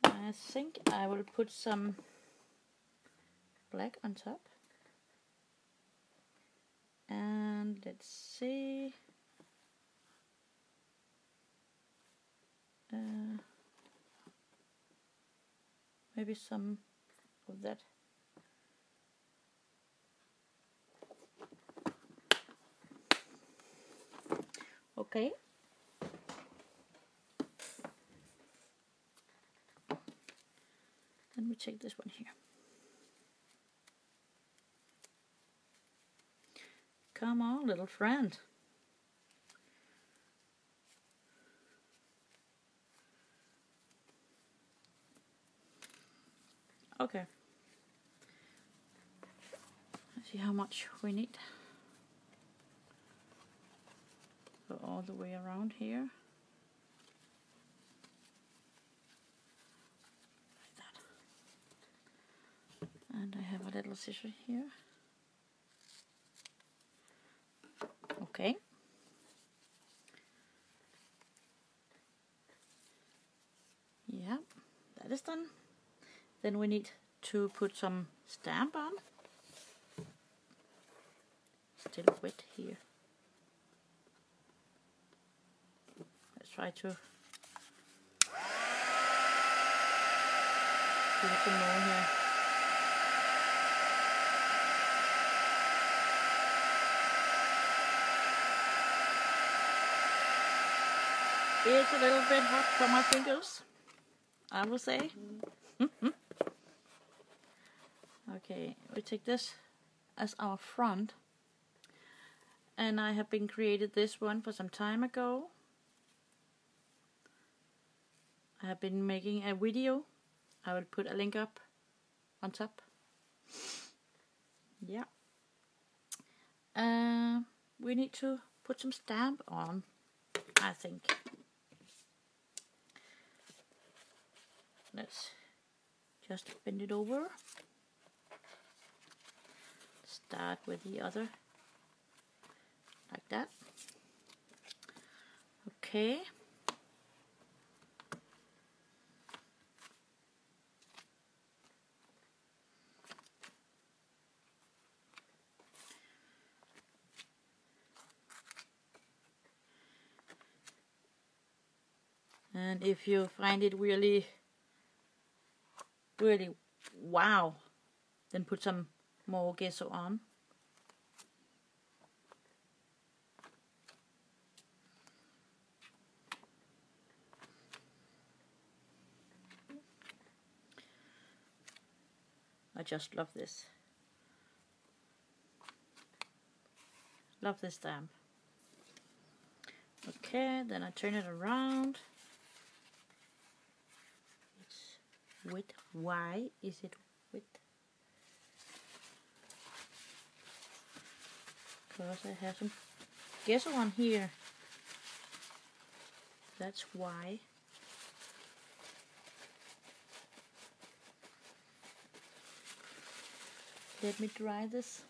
I think I will put some black on top. and let's see. Uh, maybe some of that. Okay. Let me check this one here Come on, little friend. Okay. Let's see how much we need. Go all the way around here. Like that. And I have a little scissor here. Okay. Yeah, that is done. Then we need to put some stamp on. Still wet here. Let's try to some more here. It's a little bit hot for my fingers, I will say. okay, we take this as our front. And I have been created this one for some time ago. I have been making a video. I will put a link up on top. Yeah. Uh, we need to put some stamp on, I think. Let's just bend it over. Start with the other like that. Okay. And if you find it really really wow. Then put some more gesso on. I just love this. Love this stamp. Okay, then I turn it around. With why is it with? Because I have some gesso on here. That's why. Let me try this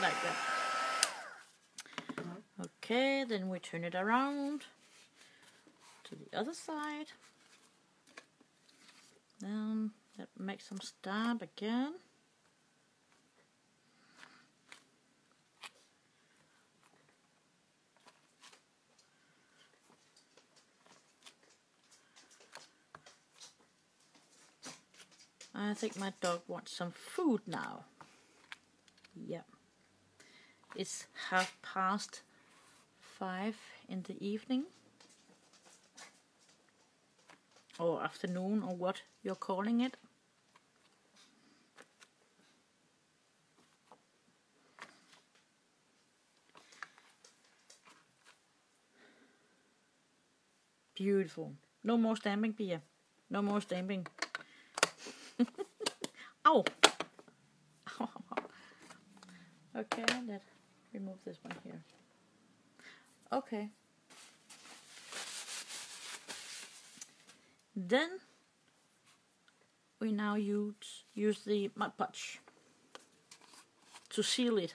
like that. Okay, then we turn it around to the other side. Then that makes some stab again. I think my dog wants some food now. Yep. It's half past five in the evening or afternoon or what you're calling it. Beautiful. No more stamping, Pia. No more stamping. *laughs* Ow! *laughs* okay, let's remove this one here. Okay. Then we now use use the Mod Podge to seal it.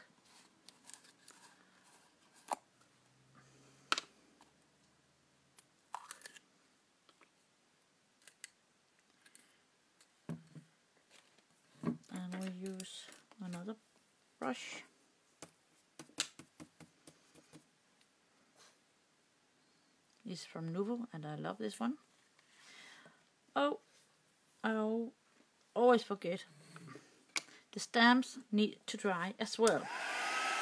And we use another brush. Is from Nuvo and I love this one. Oh, I always forget. The stamps need to dry as well.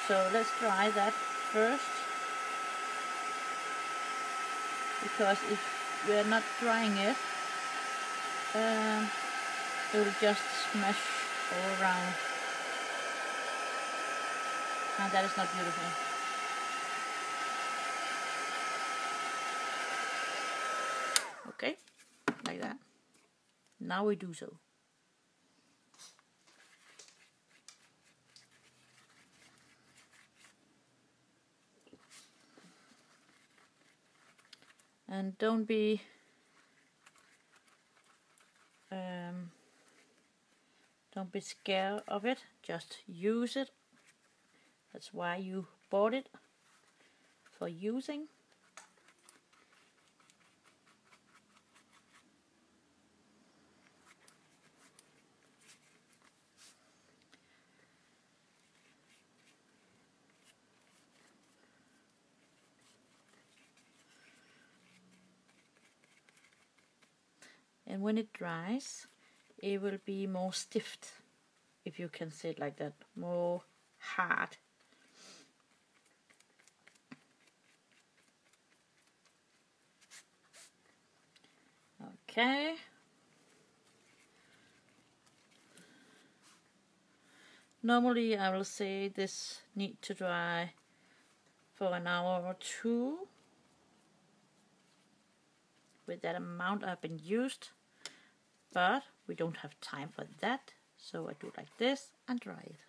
So let's dry that first. Because if we're not drying it, um, it will just smash all around And that is not beautiful. Okay, like that. Now we do so. and don't be um, don't be scared of it. Just use it. That's why you bought it. For using and when it dries it will be more stiff if you can say it like that more hard. Okay. Normally I will say this need to dry for an hour or two. With that amount I've been used but we don't have time for that so I do like this and dry it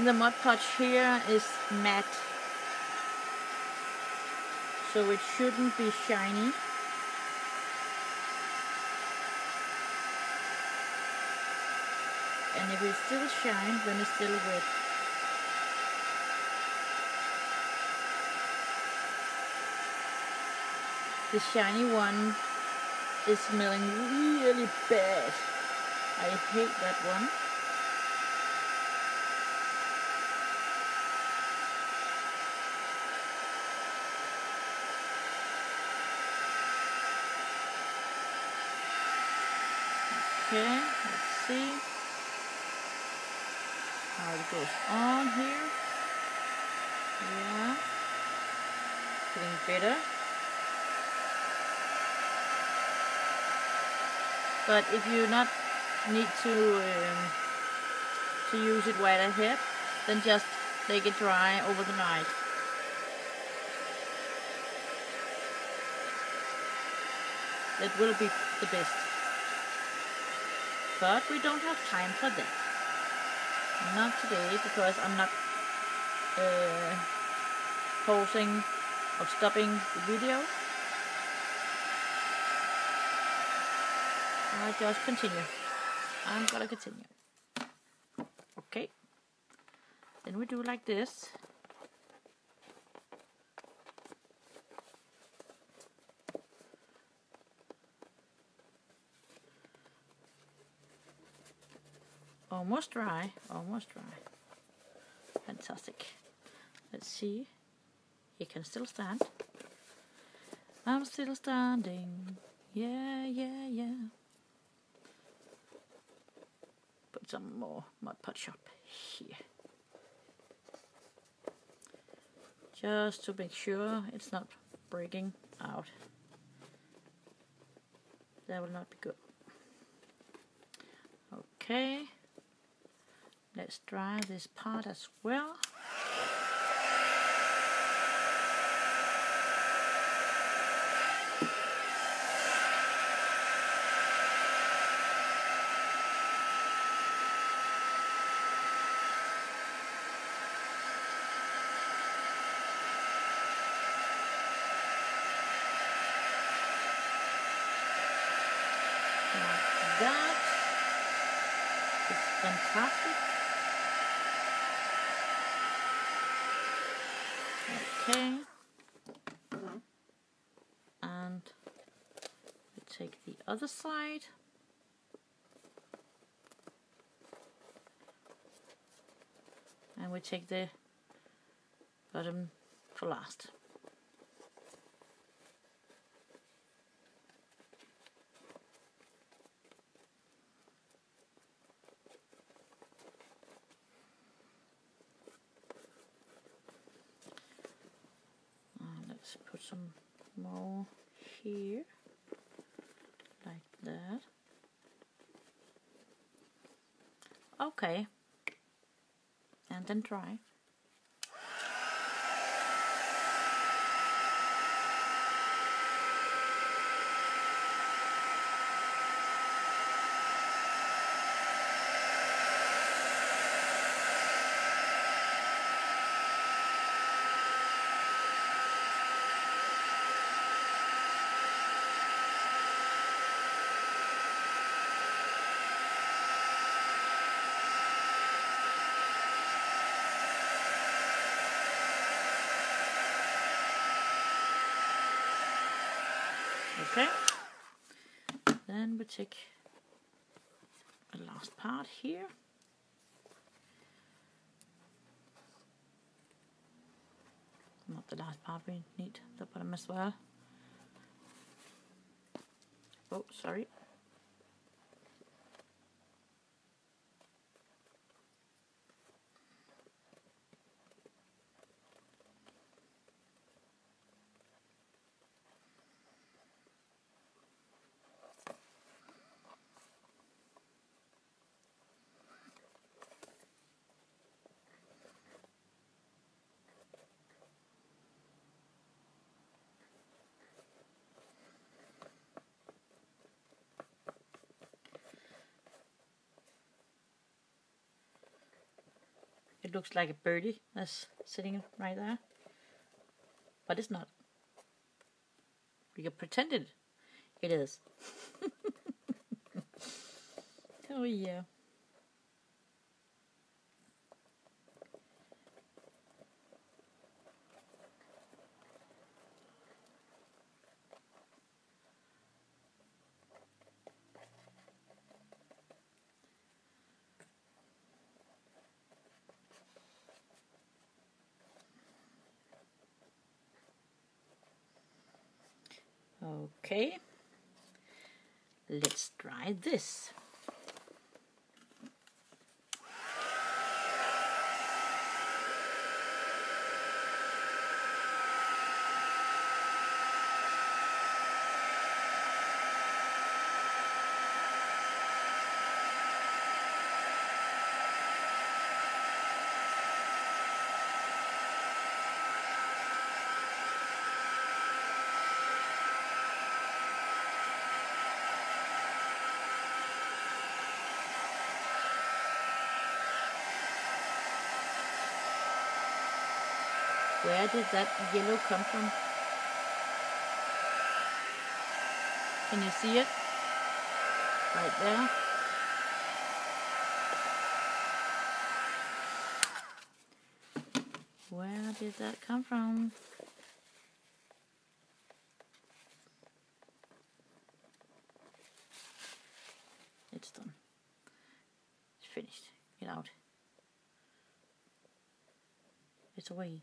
And the Mod Podge here is matte. So it shouldn't be shiny. And if it still shines, then it's still wet. The shiny one is smelling really bad. I hate that one. Okay, let's see how it goes on here. Yeah, getting better. But if you not need to um, to use it right ahead, then just let it dry over the night. That will be the best. But we don't have time for that. Not today because I'm not uh, pausing or stopping the video. I just continue. I'm gonna continue. Okay. Then we do like this. Almost dry, almost dry. Fantastic. Let's see. He can still stand. I'm still standing. Yeah, yeah, yeah. Put some more Mod Podge up here. Just to make sure it's not breaking out. That will not be good. Okay. Let's dry this part as well. that is fantastic. Okay. Other side. And we take the bottom for last. let's put some more here like that okay and then dry Okay. We take the last part here. Not the last part, we need the bottom as well. Oh, sorry. It looks like a birdie that's sitting right there. But it's not. We can pretend it, it is. *laughs* oh yeah. Okay, let's try this. Where did that yellow come from? Can you see it? Right there. Where did that come from? It's done. It's finished. Get out. It's away.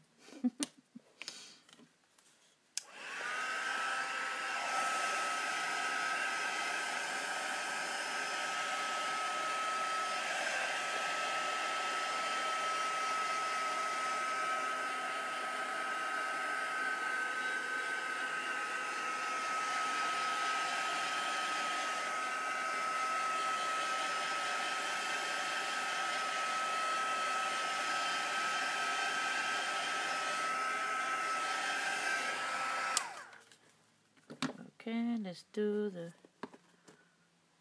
Okay, let's do the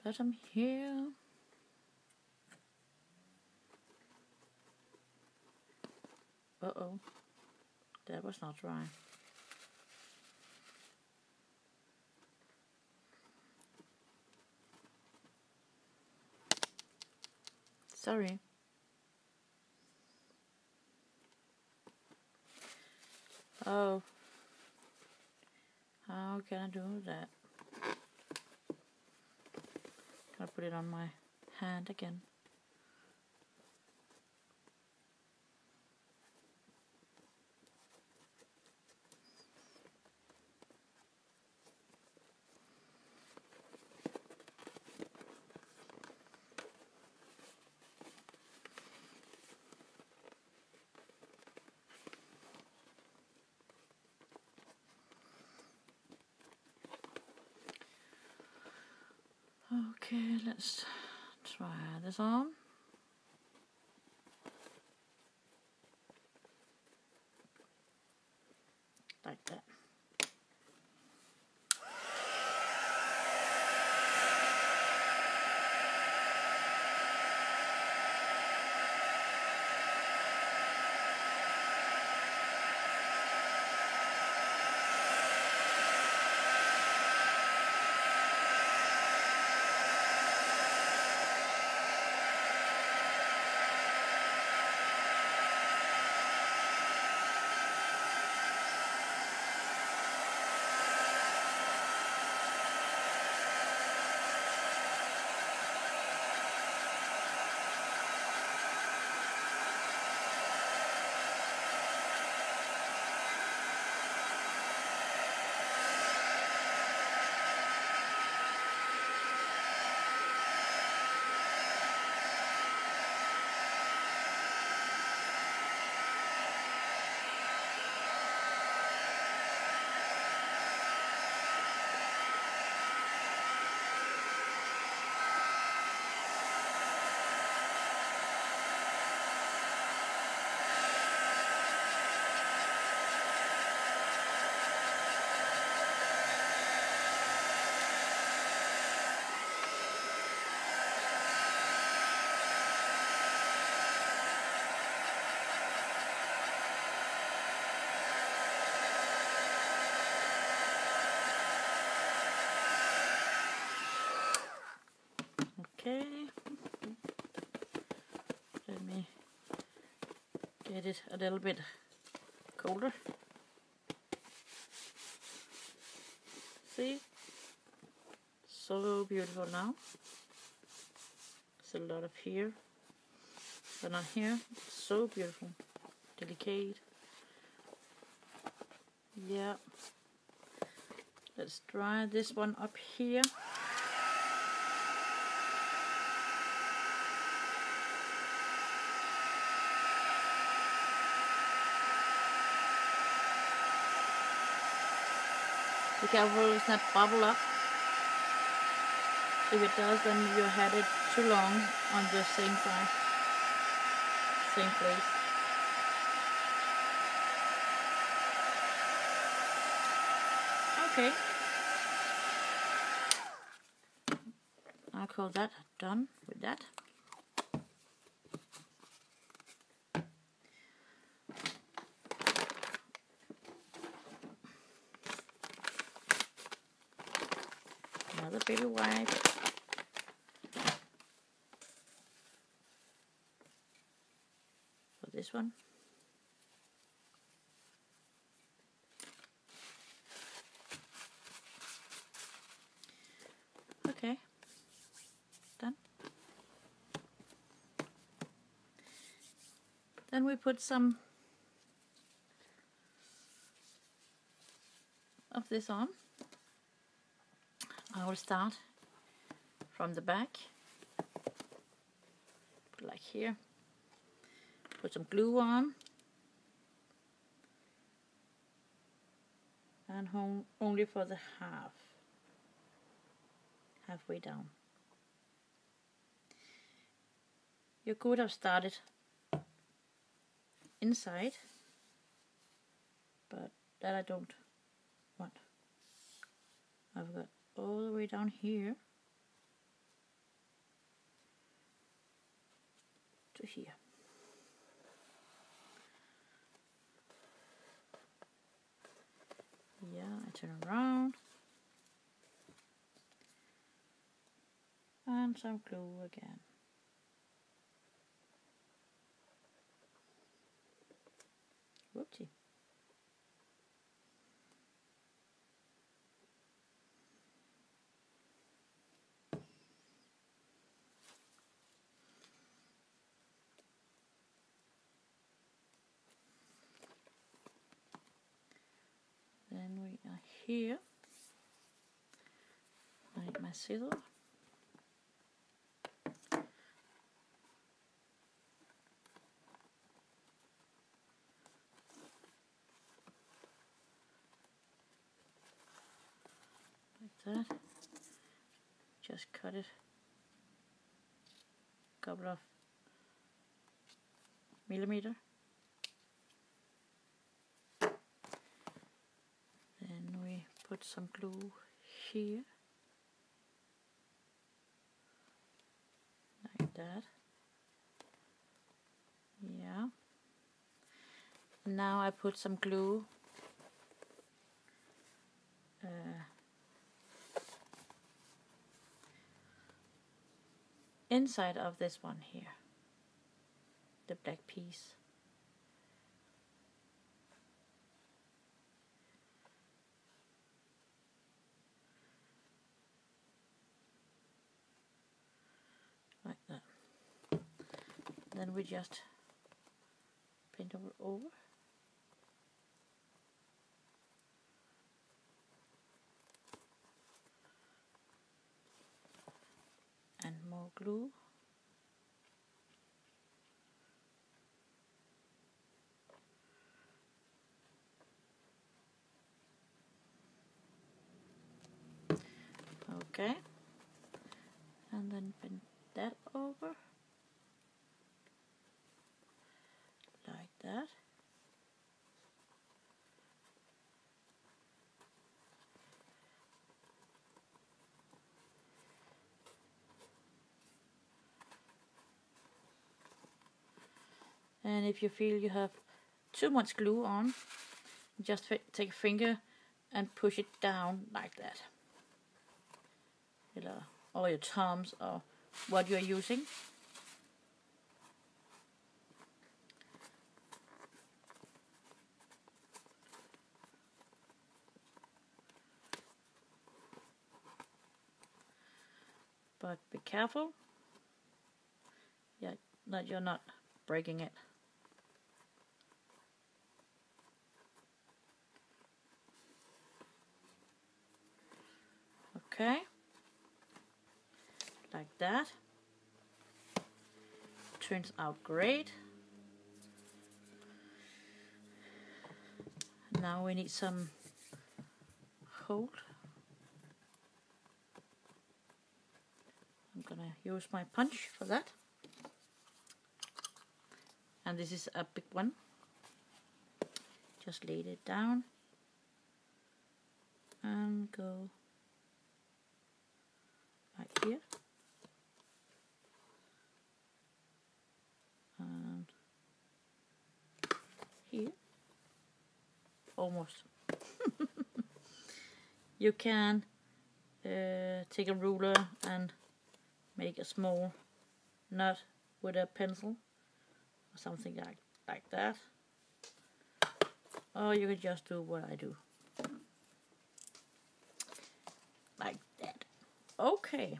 bottom here. Uh-oh, that was not dry. Sorry. Oh. How can I do that? I'll put it on my hand again. Okay, let's try this on. Like that. Okay. Let me it a er little bit colder. See? So beautiful now. There's a lot of here, but not here. So beautiful. Delicate. Yeah. Let's dry this one up here. Be careful it's not bubble up. If it does, then you had it too long on the same side, same place. Okay. I'll call that done with that. Another baby wipe. For this one. Okay. Done. Then we put some of this on. I will start from the back, like here. Put some glue on. And home only for the half, halfway down. You could have started inside, but that I don't want. I've got all the way down here to here. Yeah, I turn around. And some glue again. Whoopsie. Here. I my scissors. Like that. Just cut it couple of millimeter. Then we put some glue here. Like that. Yeah. Now I put some glue uh, inside of this one here the black piece like that then we just paint over. Over and more glue. Okay. And then bend that over like that and if you feel you have too much glue on just take a finger and push it down like that or your thumbs or what you're using. But be careful yeah, that you're not breaking it. Okay like that. Turns out great. Now we need some hold. I'm gonna use my punch for that. And this is a big one. Just lay it down and go right here. and here almost *laughs* you can uh, take a ruler and make a small nut with a pencil or something like like that. Or you can just do what I do. Like that. Okay.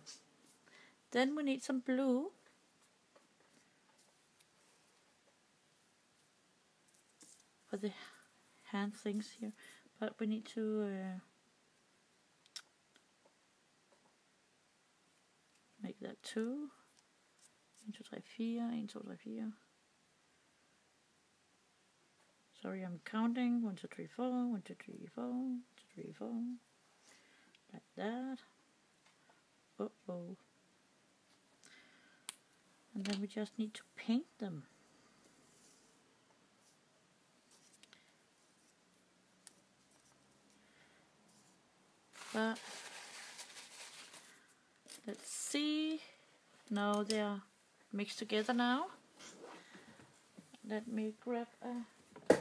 Then we need some blue. For the hand things here. But we need to uh, make that two 1, 2, 3, 4, 1, 2, 3, 4 sorry I'm counting. 1, 2, 3, 4, 1, 2, 3, 4, 1, 2, 3, 4 like that. Uh oh and then we just need to paint them. But let's see. Now they are mixed together now. Let me grab a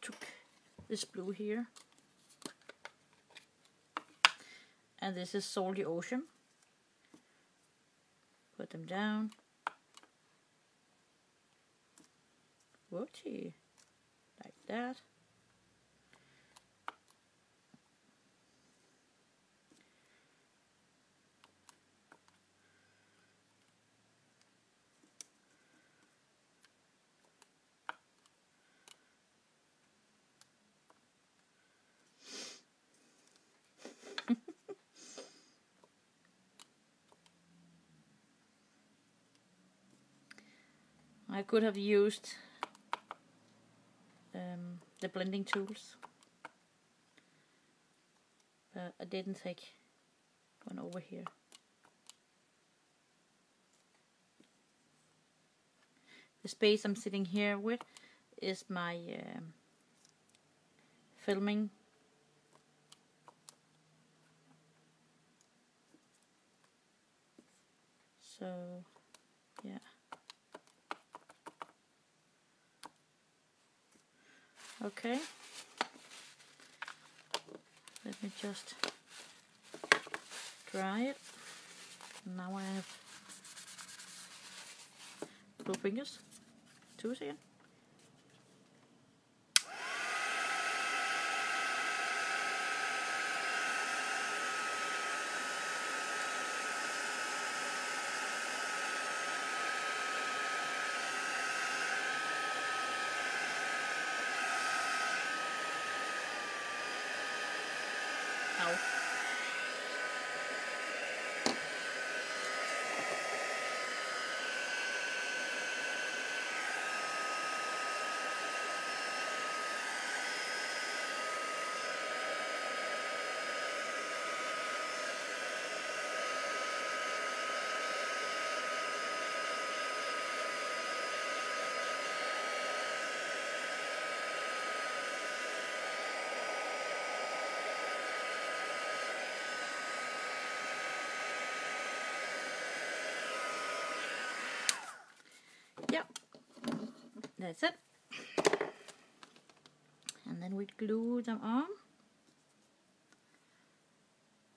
took this blue here. and this is Salty Ocean. Put them down. Whoopsie. Like that. I could have used um, the blending tools but I didn't take one over here. The space I'm sitting here with is my um, filming. So yeah okay. Let me just dry it. Now I have two fingers. Two seconds That's it. And then we glue them on.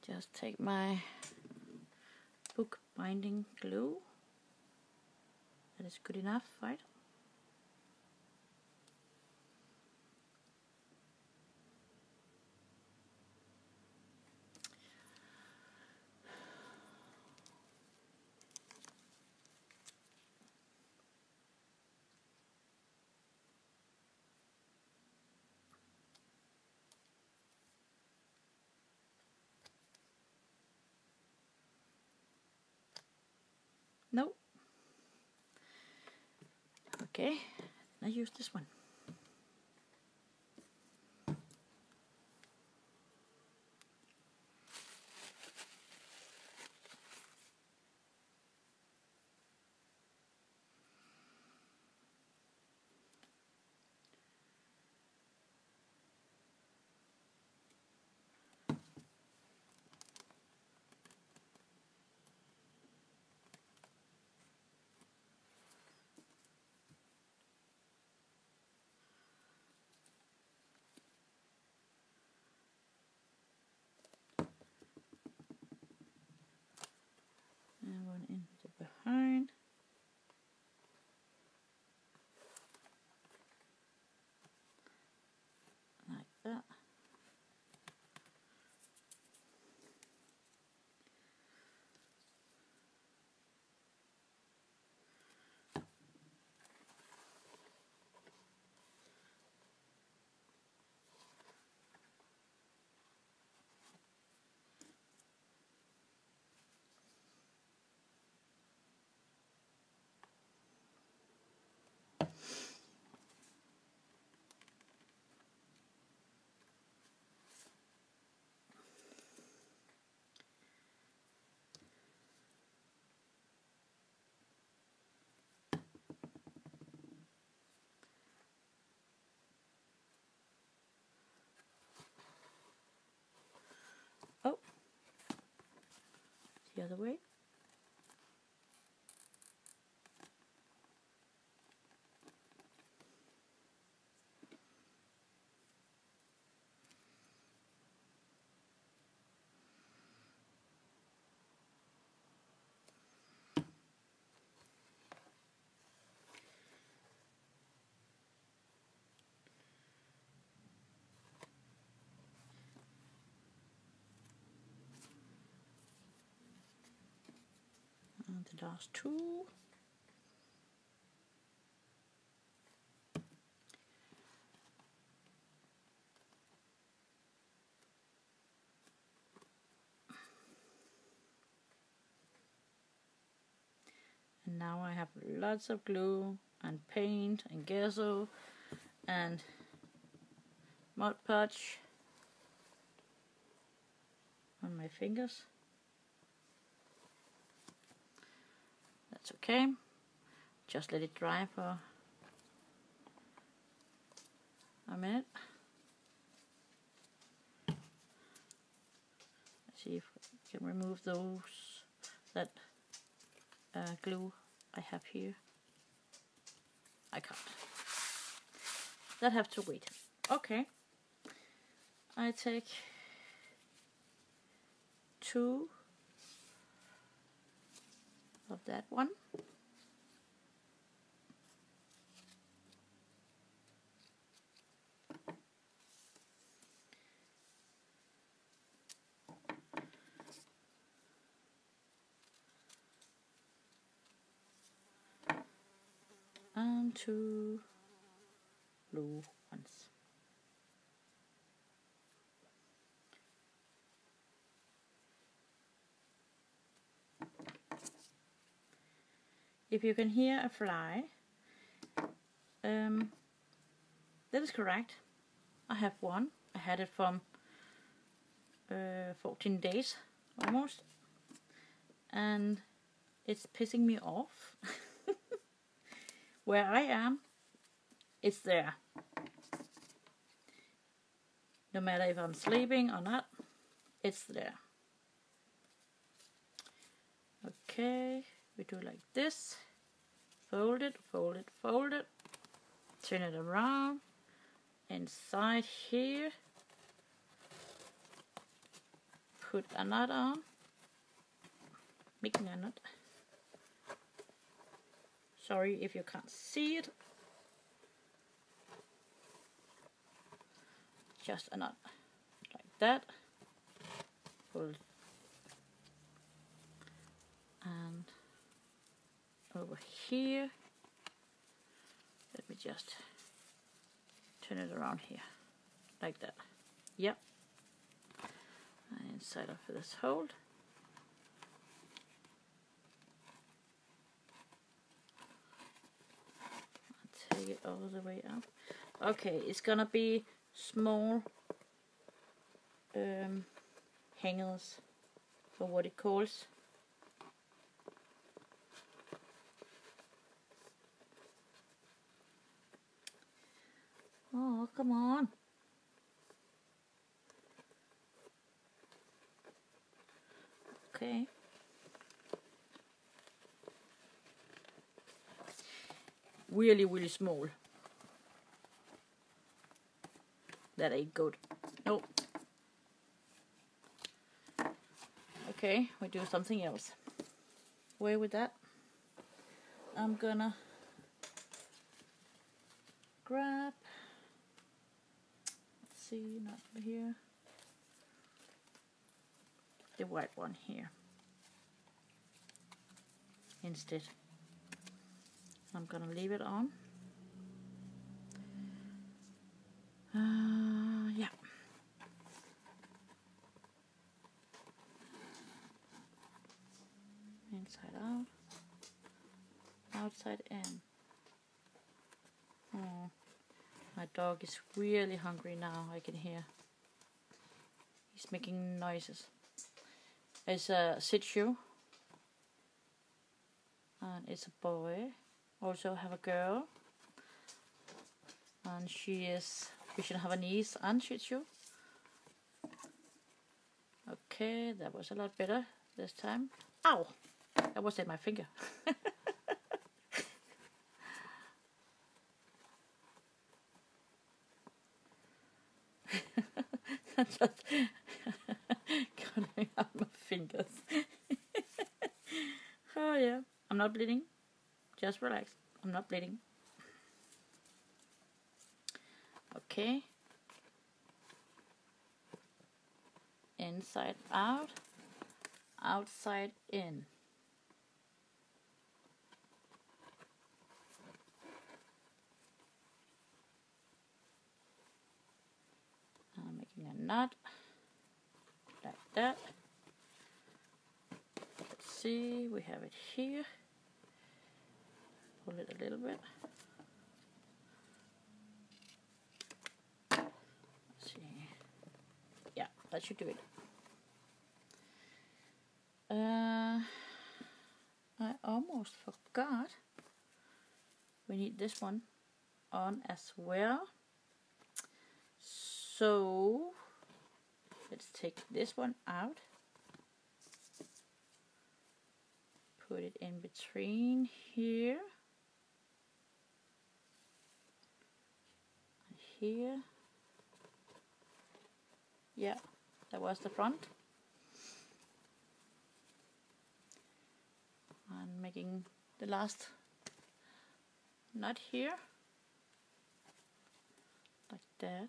Just take my book binding glue. That is good enough, right? Nope. Okay, I use this one. And one into behind. Like that. Oh, the other way. The last two. And now I have lots of glue and paint and gesso and Mod Podge on my fingers. That's okay. Just let it dry for a minute. Let's see if I can remove those that uh, glue I have here. I can't. That have to wait. Okay. I take two of that one. and two blue ones. If you can hear a fly, um, that is correct. I have one. I had it from uh, 14 days almost, and it's pissing me off. *laughs* Where I am, it's there. No matter if I'm sleeping or not, it's there. Okay we do like this. Fold it fold it fold it. Turn it around. Inside here. Put a knot on making a knot sorry if you can't see it. Just a knot like that. Pull. And over here. Let me just turn it around here, like that. Yep. And inside of this hold. take it all the way up. Okay, it's gonna be small um, hangers for what it calls. Oh, come on. Okay. Really, really small. That ain't good. Nope. Okay, we do something else. Where with that? I'm gonna grab see, not here. The white one here. Instead. I'm gonna leave it on. Uh, yeah. Inside out. Outside in. Oh. My dog is really hungry now, I can hear. He's making noises. It's a Shih Tzu. And it's a boy. Also have a girl. And she is, we should have a niece and Shih Tzu. Okay, that was a lot better this time. Ow! That was in my finger. *laughs* just cutting out my fingers. oh yeah, I'm not bleeding. Just relax. I'm not bleeding. Okay. Inside out, outside in. Knot like that. Let's see, we have it here. pull it a little bit. Let's see. Yeah, that should do it. Uh, I almost forgot. We need this one on as well. So let's take this one out. Put it in between here. And here. Yeah, that was the front. And making the last knot here like that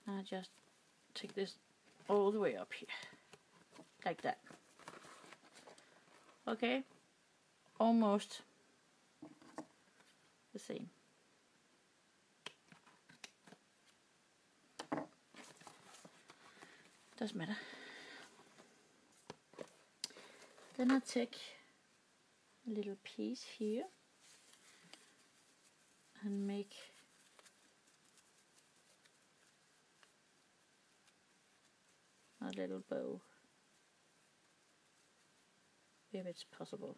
and I just take this all the way up here like that. Okay? Almost the same. Doesn't matter. Then I take a little piece here and make a little bow if it's possible.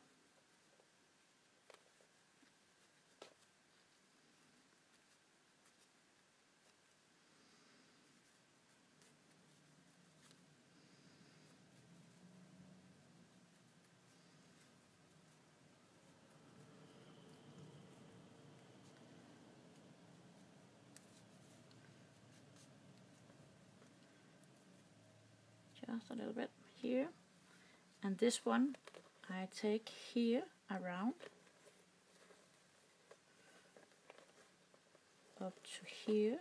just a little bit here. And this one I take here around. Up to here.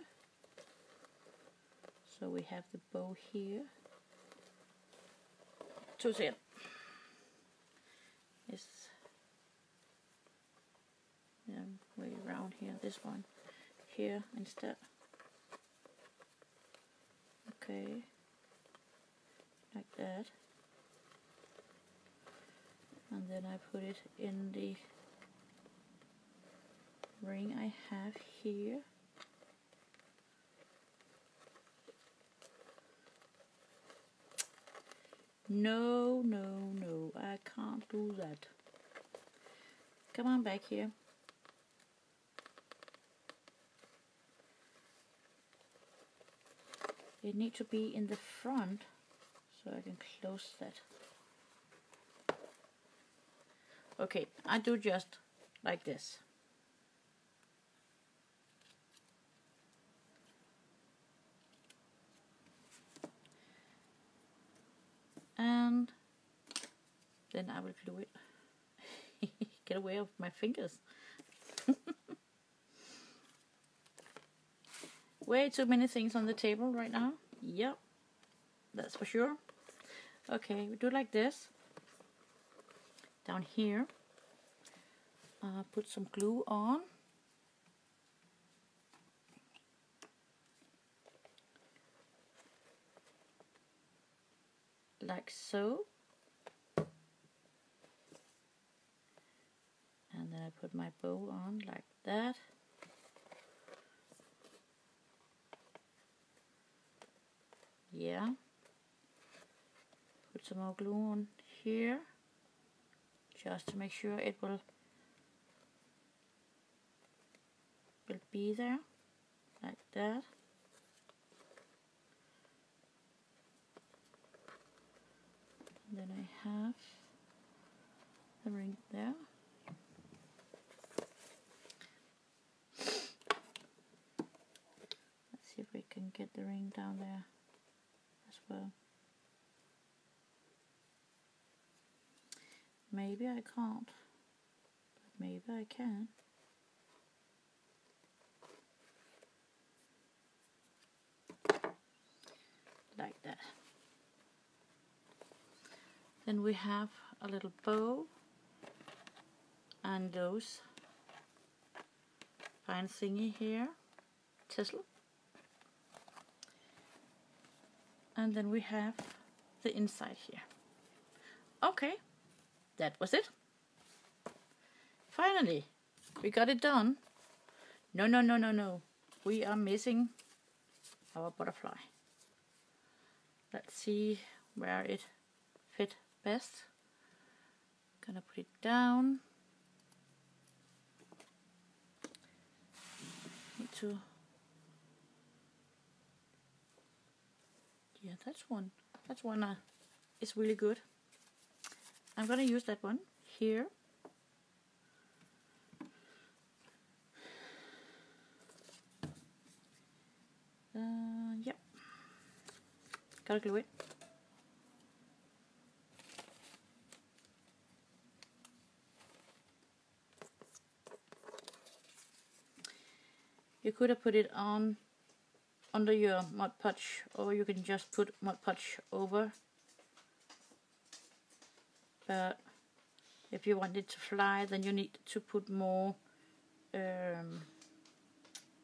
So we have the bow here. To see it is yeah, way around here. This one here instead. Okay like that. And then I put it in the ring I have here. No no no I can't do that. Come on back here. It needs to be in the front so I can close that. Okay, I do just like this. And then I will glue it. *laughs* Get away with my fingers. *laughs* Way too many things on the table right now. Yep, that's for sure. Okay, we do like this. Down here, uh, put some glue on. Like so. And then I put my bow on like that. Yeah put some more glue on here just to make sure it will will be there like that. And then I have the ring there. Let's see if we can get the ring down there as well Maybe I can't, but maybe I can. Like that. Then we have a little bow and those fine thingy here, tassel. And then we have the inside here. Okay that was it. finally, we got it done. No, no, no, no, no. We are missing our butterfly. Let's see where it fit best. Gonna put it down. Need to. Yeah, that's one. That's one. Uh, is really good. I'm gonna use that one here. Uh, yep. Gotta glue it. You could have put it on under your Mod Podge or you can just put Mod Podge over but if you want it to fly then you need to put more um,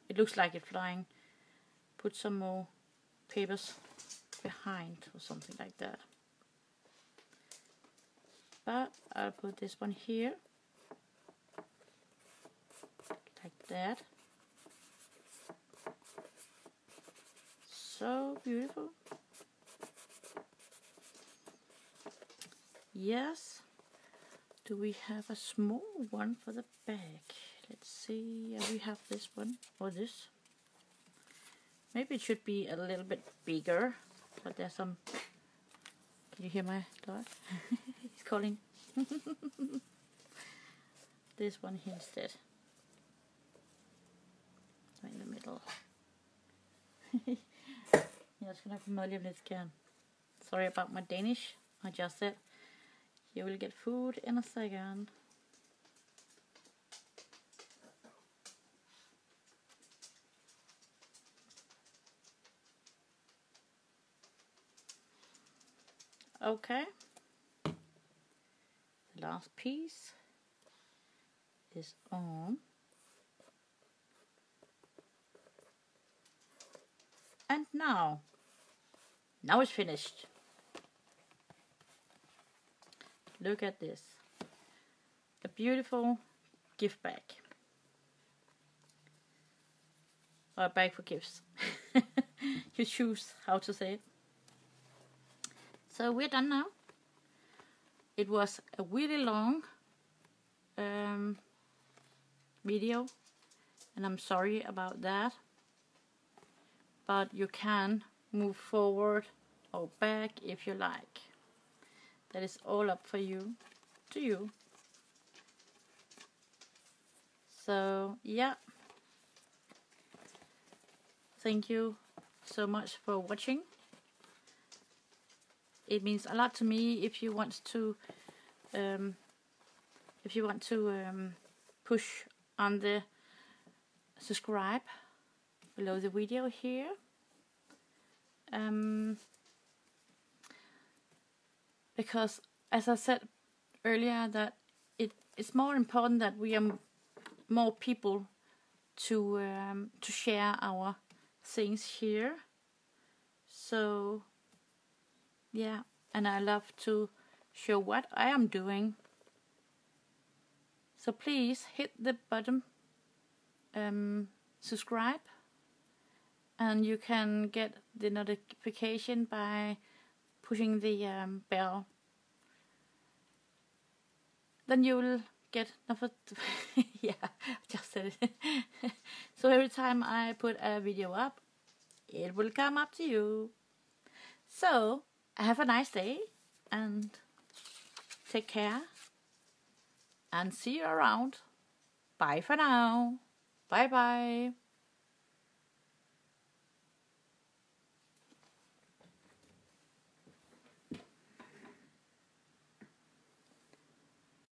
it looks like it's flying. Put some more papers behind or something like that. But I'll put this one here. Like that. So beautiful yes. Do we have a small one for the bag? let's see. We have this one or this. Maybe it should be a little bit bigger but there's some. Can you hear my dog? *laughs* He's calling. *laughs* This one instead. In the middle. Jag ska nog förmodligen bli scan. Sorry about my Danish. I just said you will get food in a second. Okay. The last piece is on. And now now it's finished. Look at this. A beautiful gift bag. Or a bag for gifts. *laughs* you choose how to say it. So we're done now. It was a really long um, video and I'm sorry about that. But you can move forward or back if you like. That is all up for you, to you. So yeah, thank you so much for watching. It means a lot to me if you want to um, if you want to um, push on the subscribe below the video here um, because as I said earlier that it it's more important that we are more people to um, to share our things here. So yeah and I love to show what I am doing. So please hit the button um, subscribe and you can get the notification by pushing the um, bell. Then you will get *laughs* yeah I just said it. *laughs* So every time I put a video up it will come up to you. So have a nice day and take care and see you around. Bye for now. Bye bye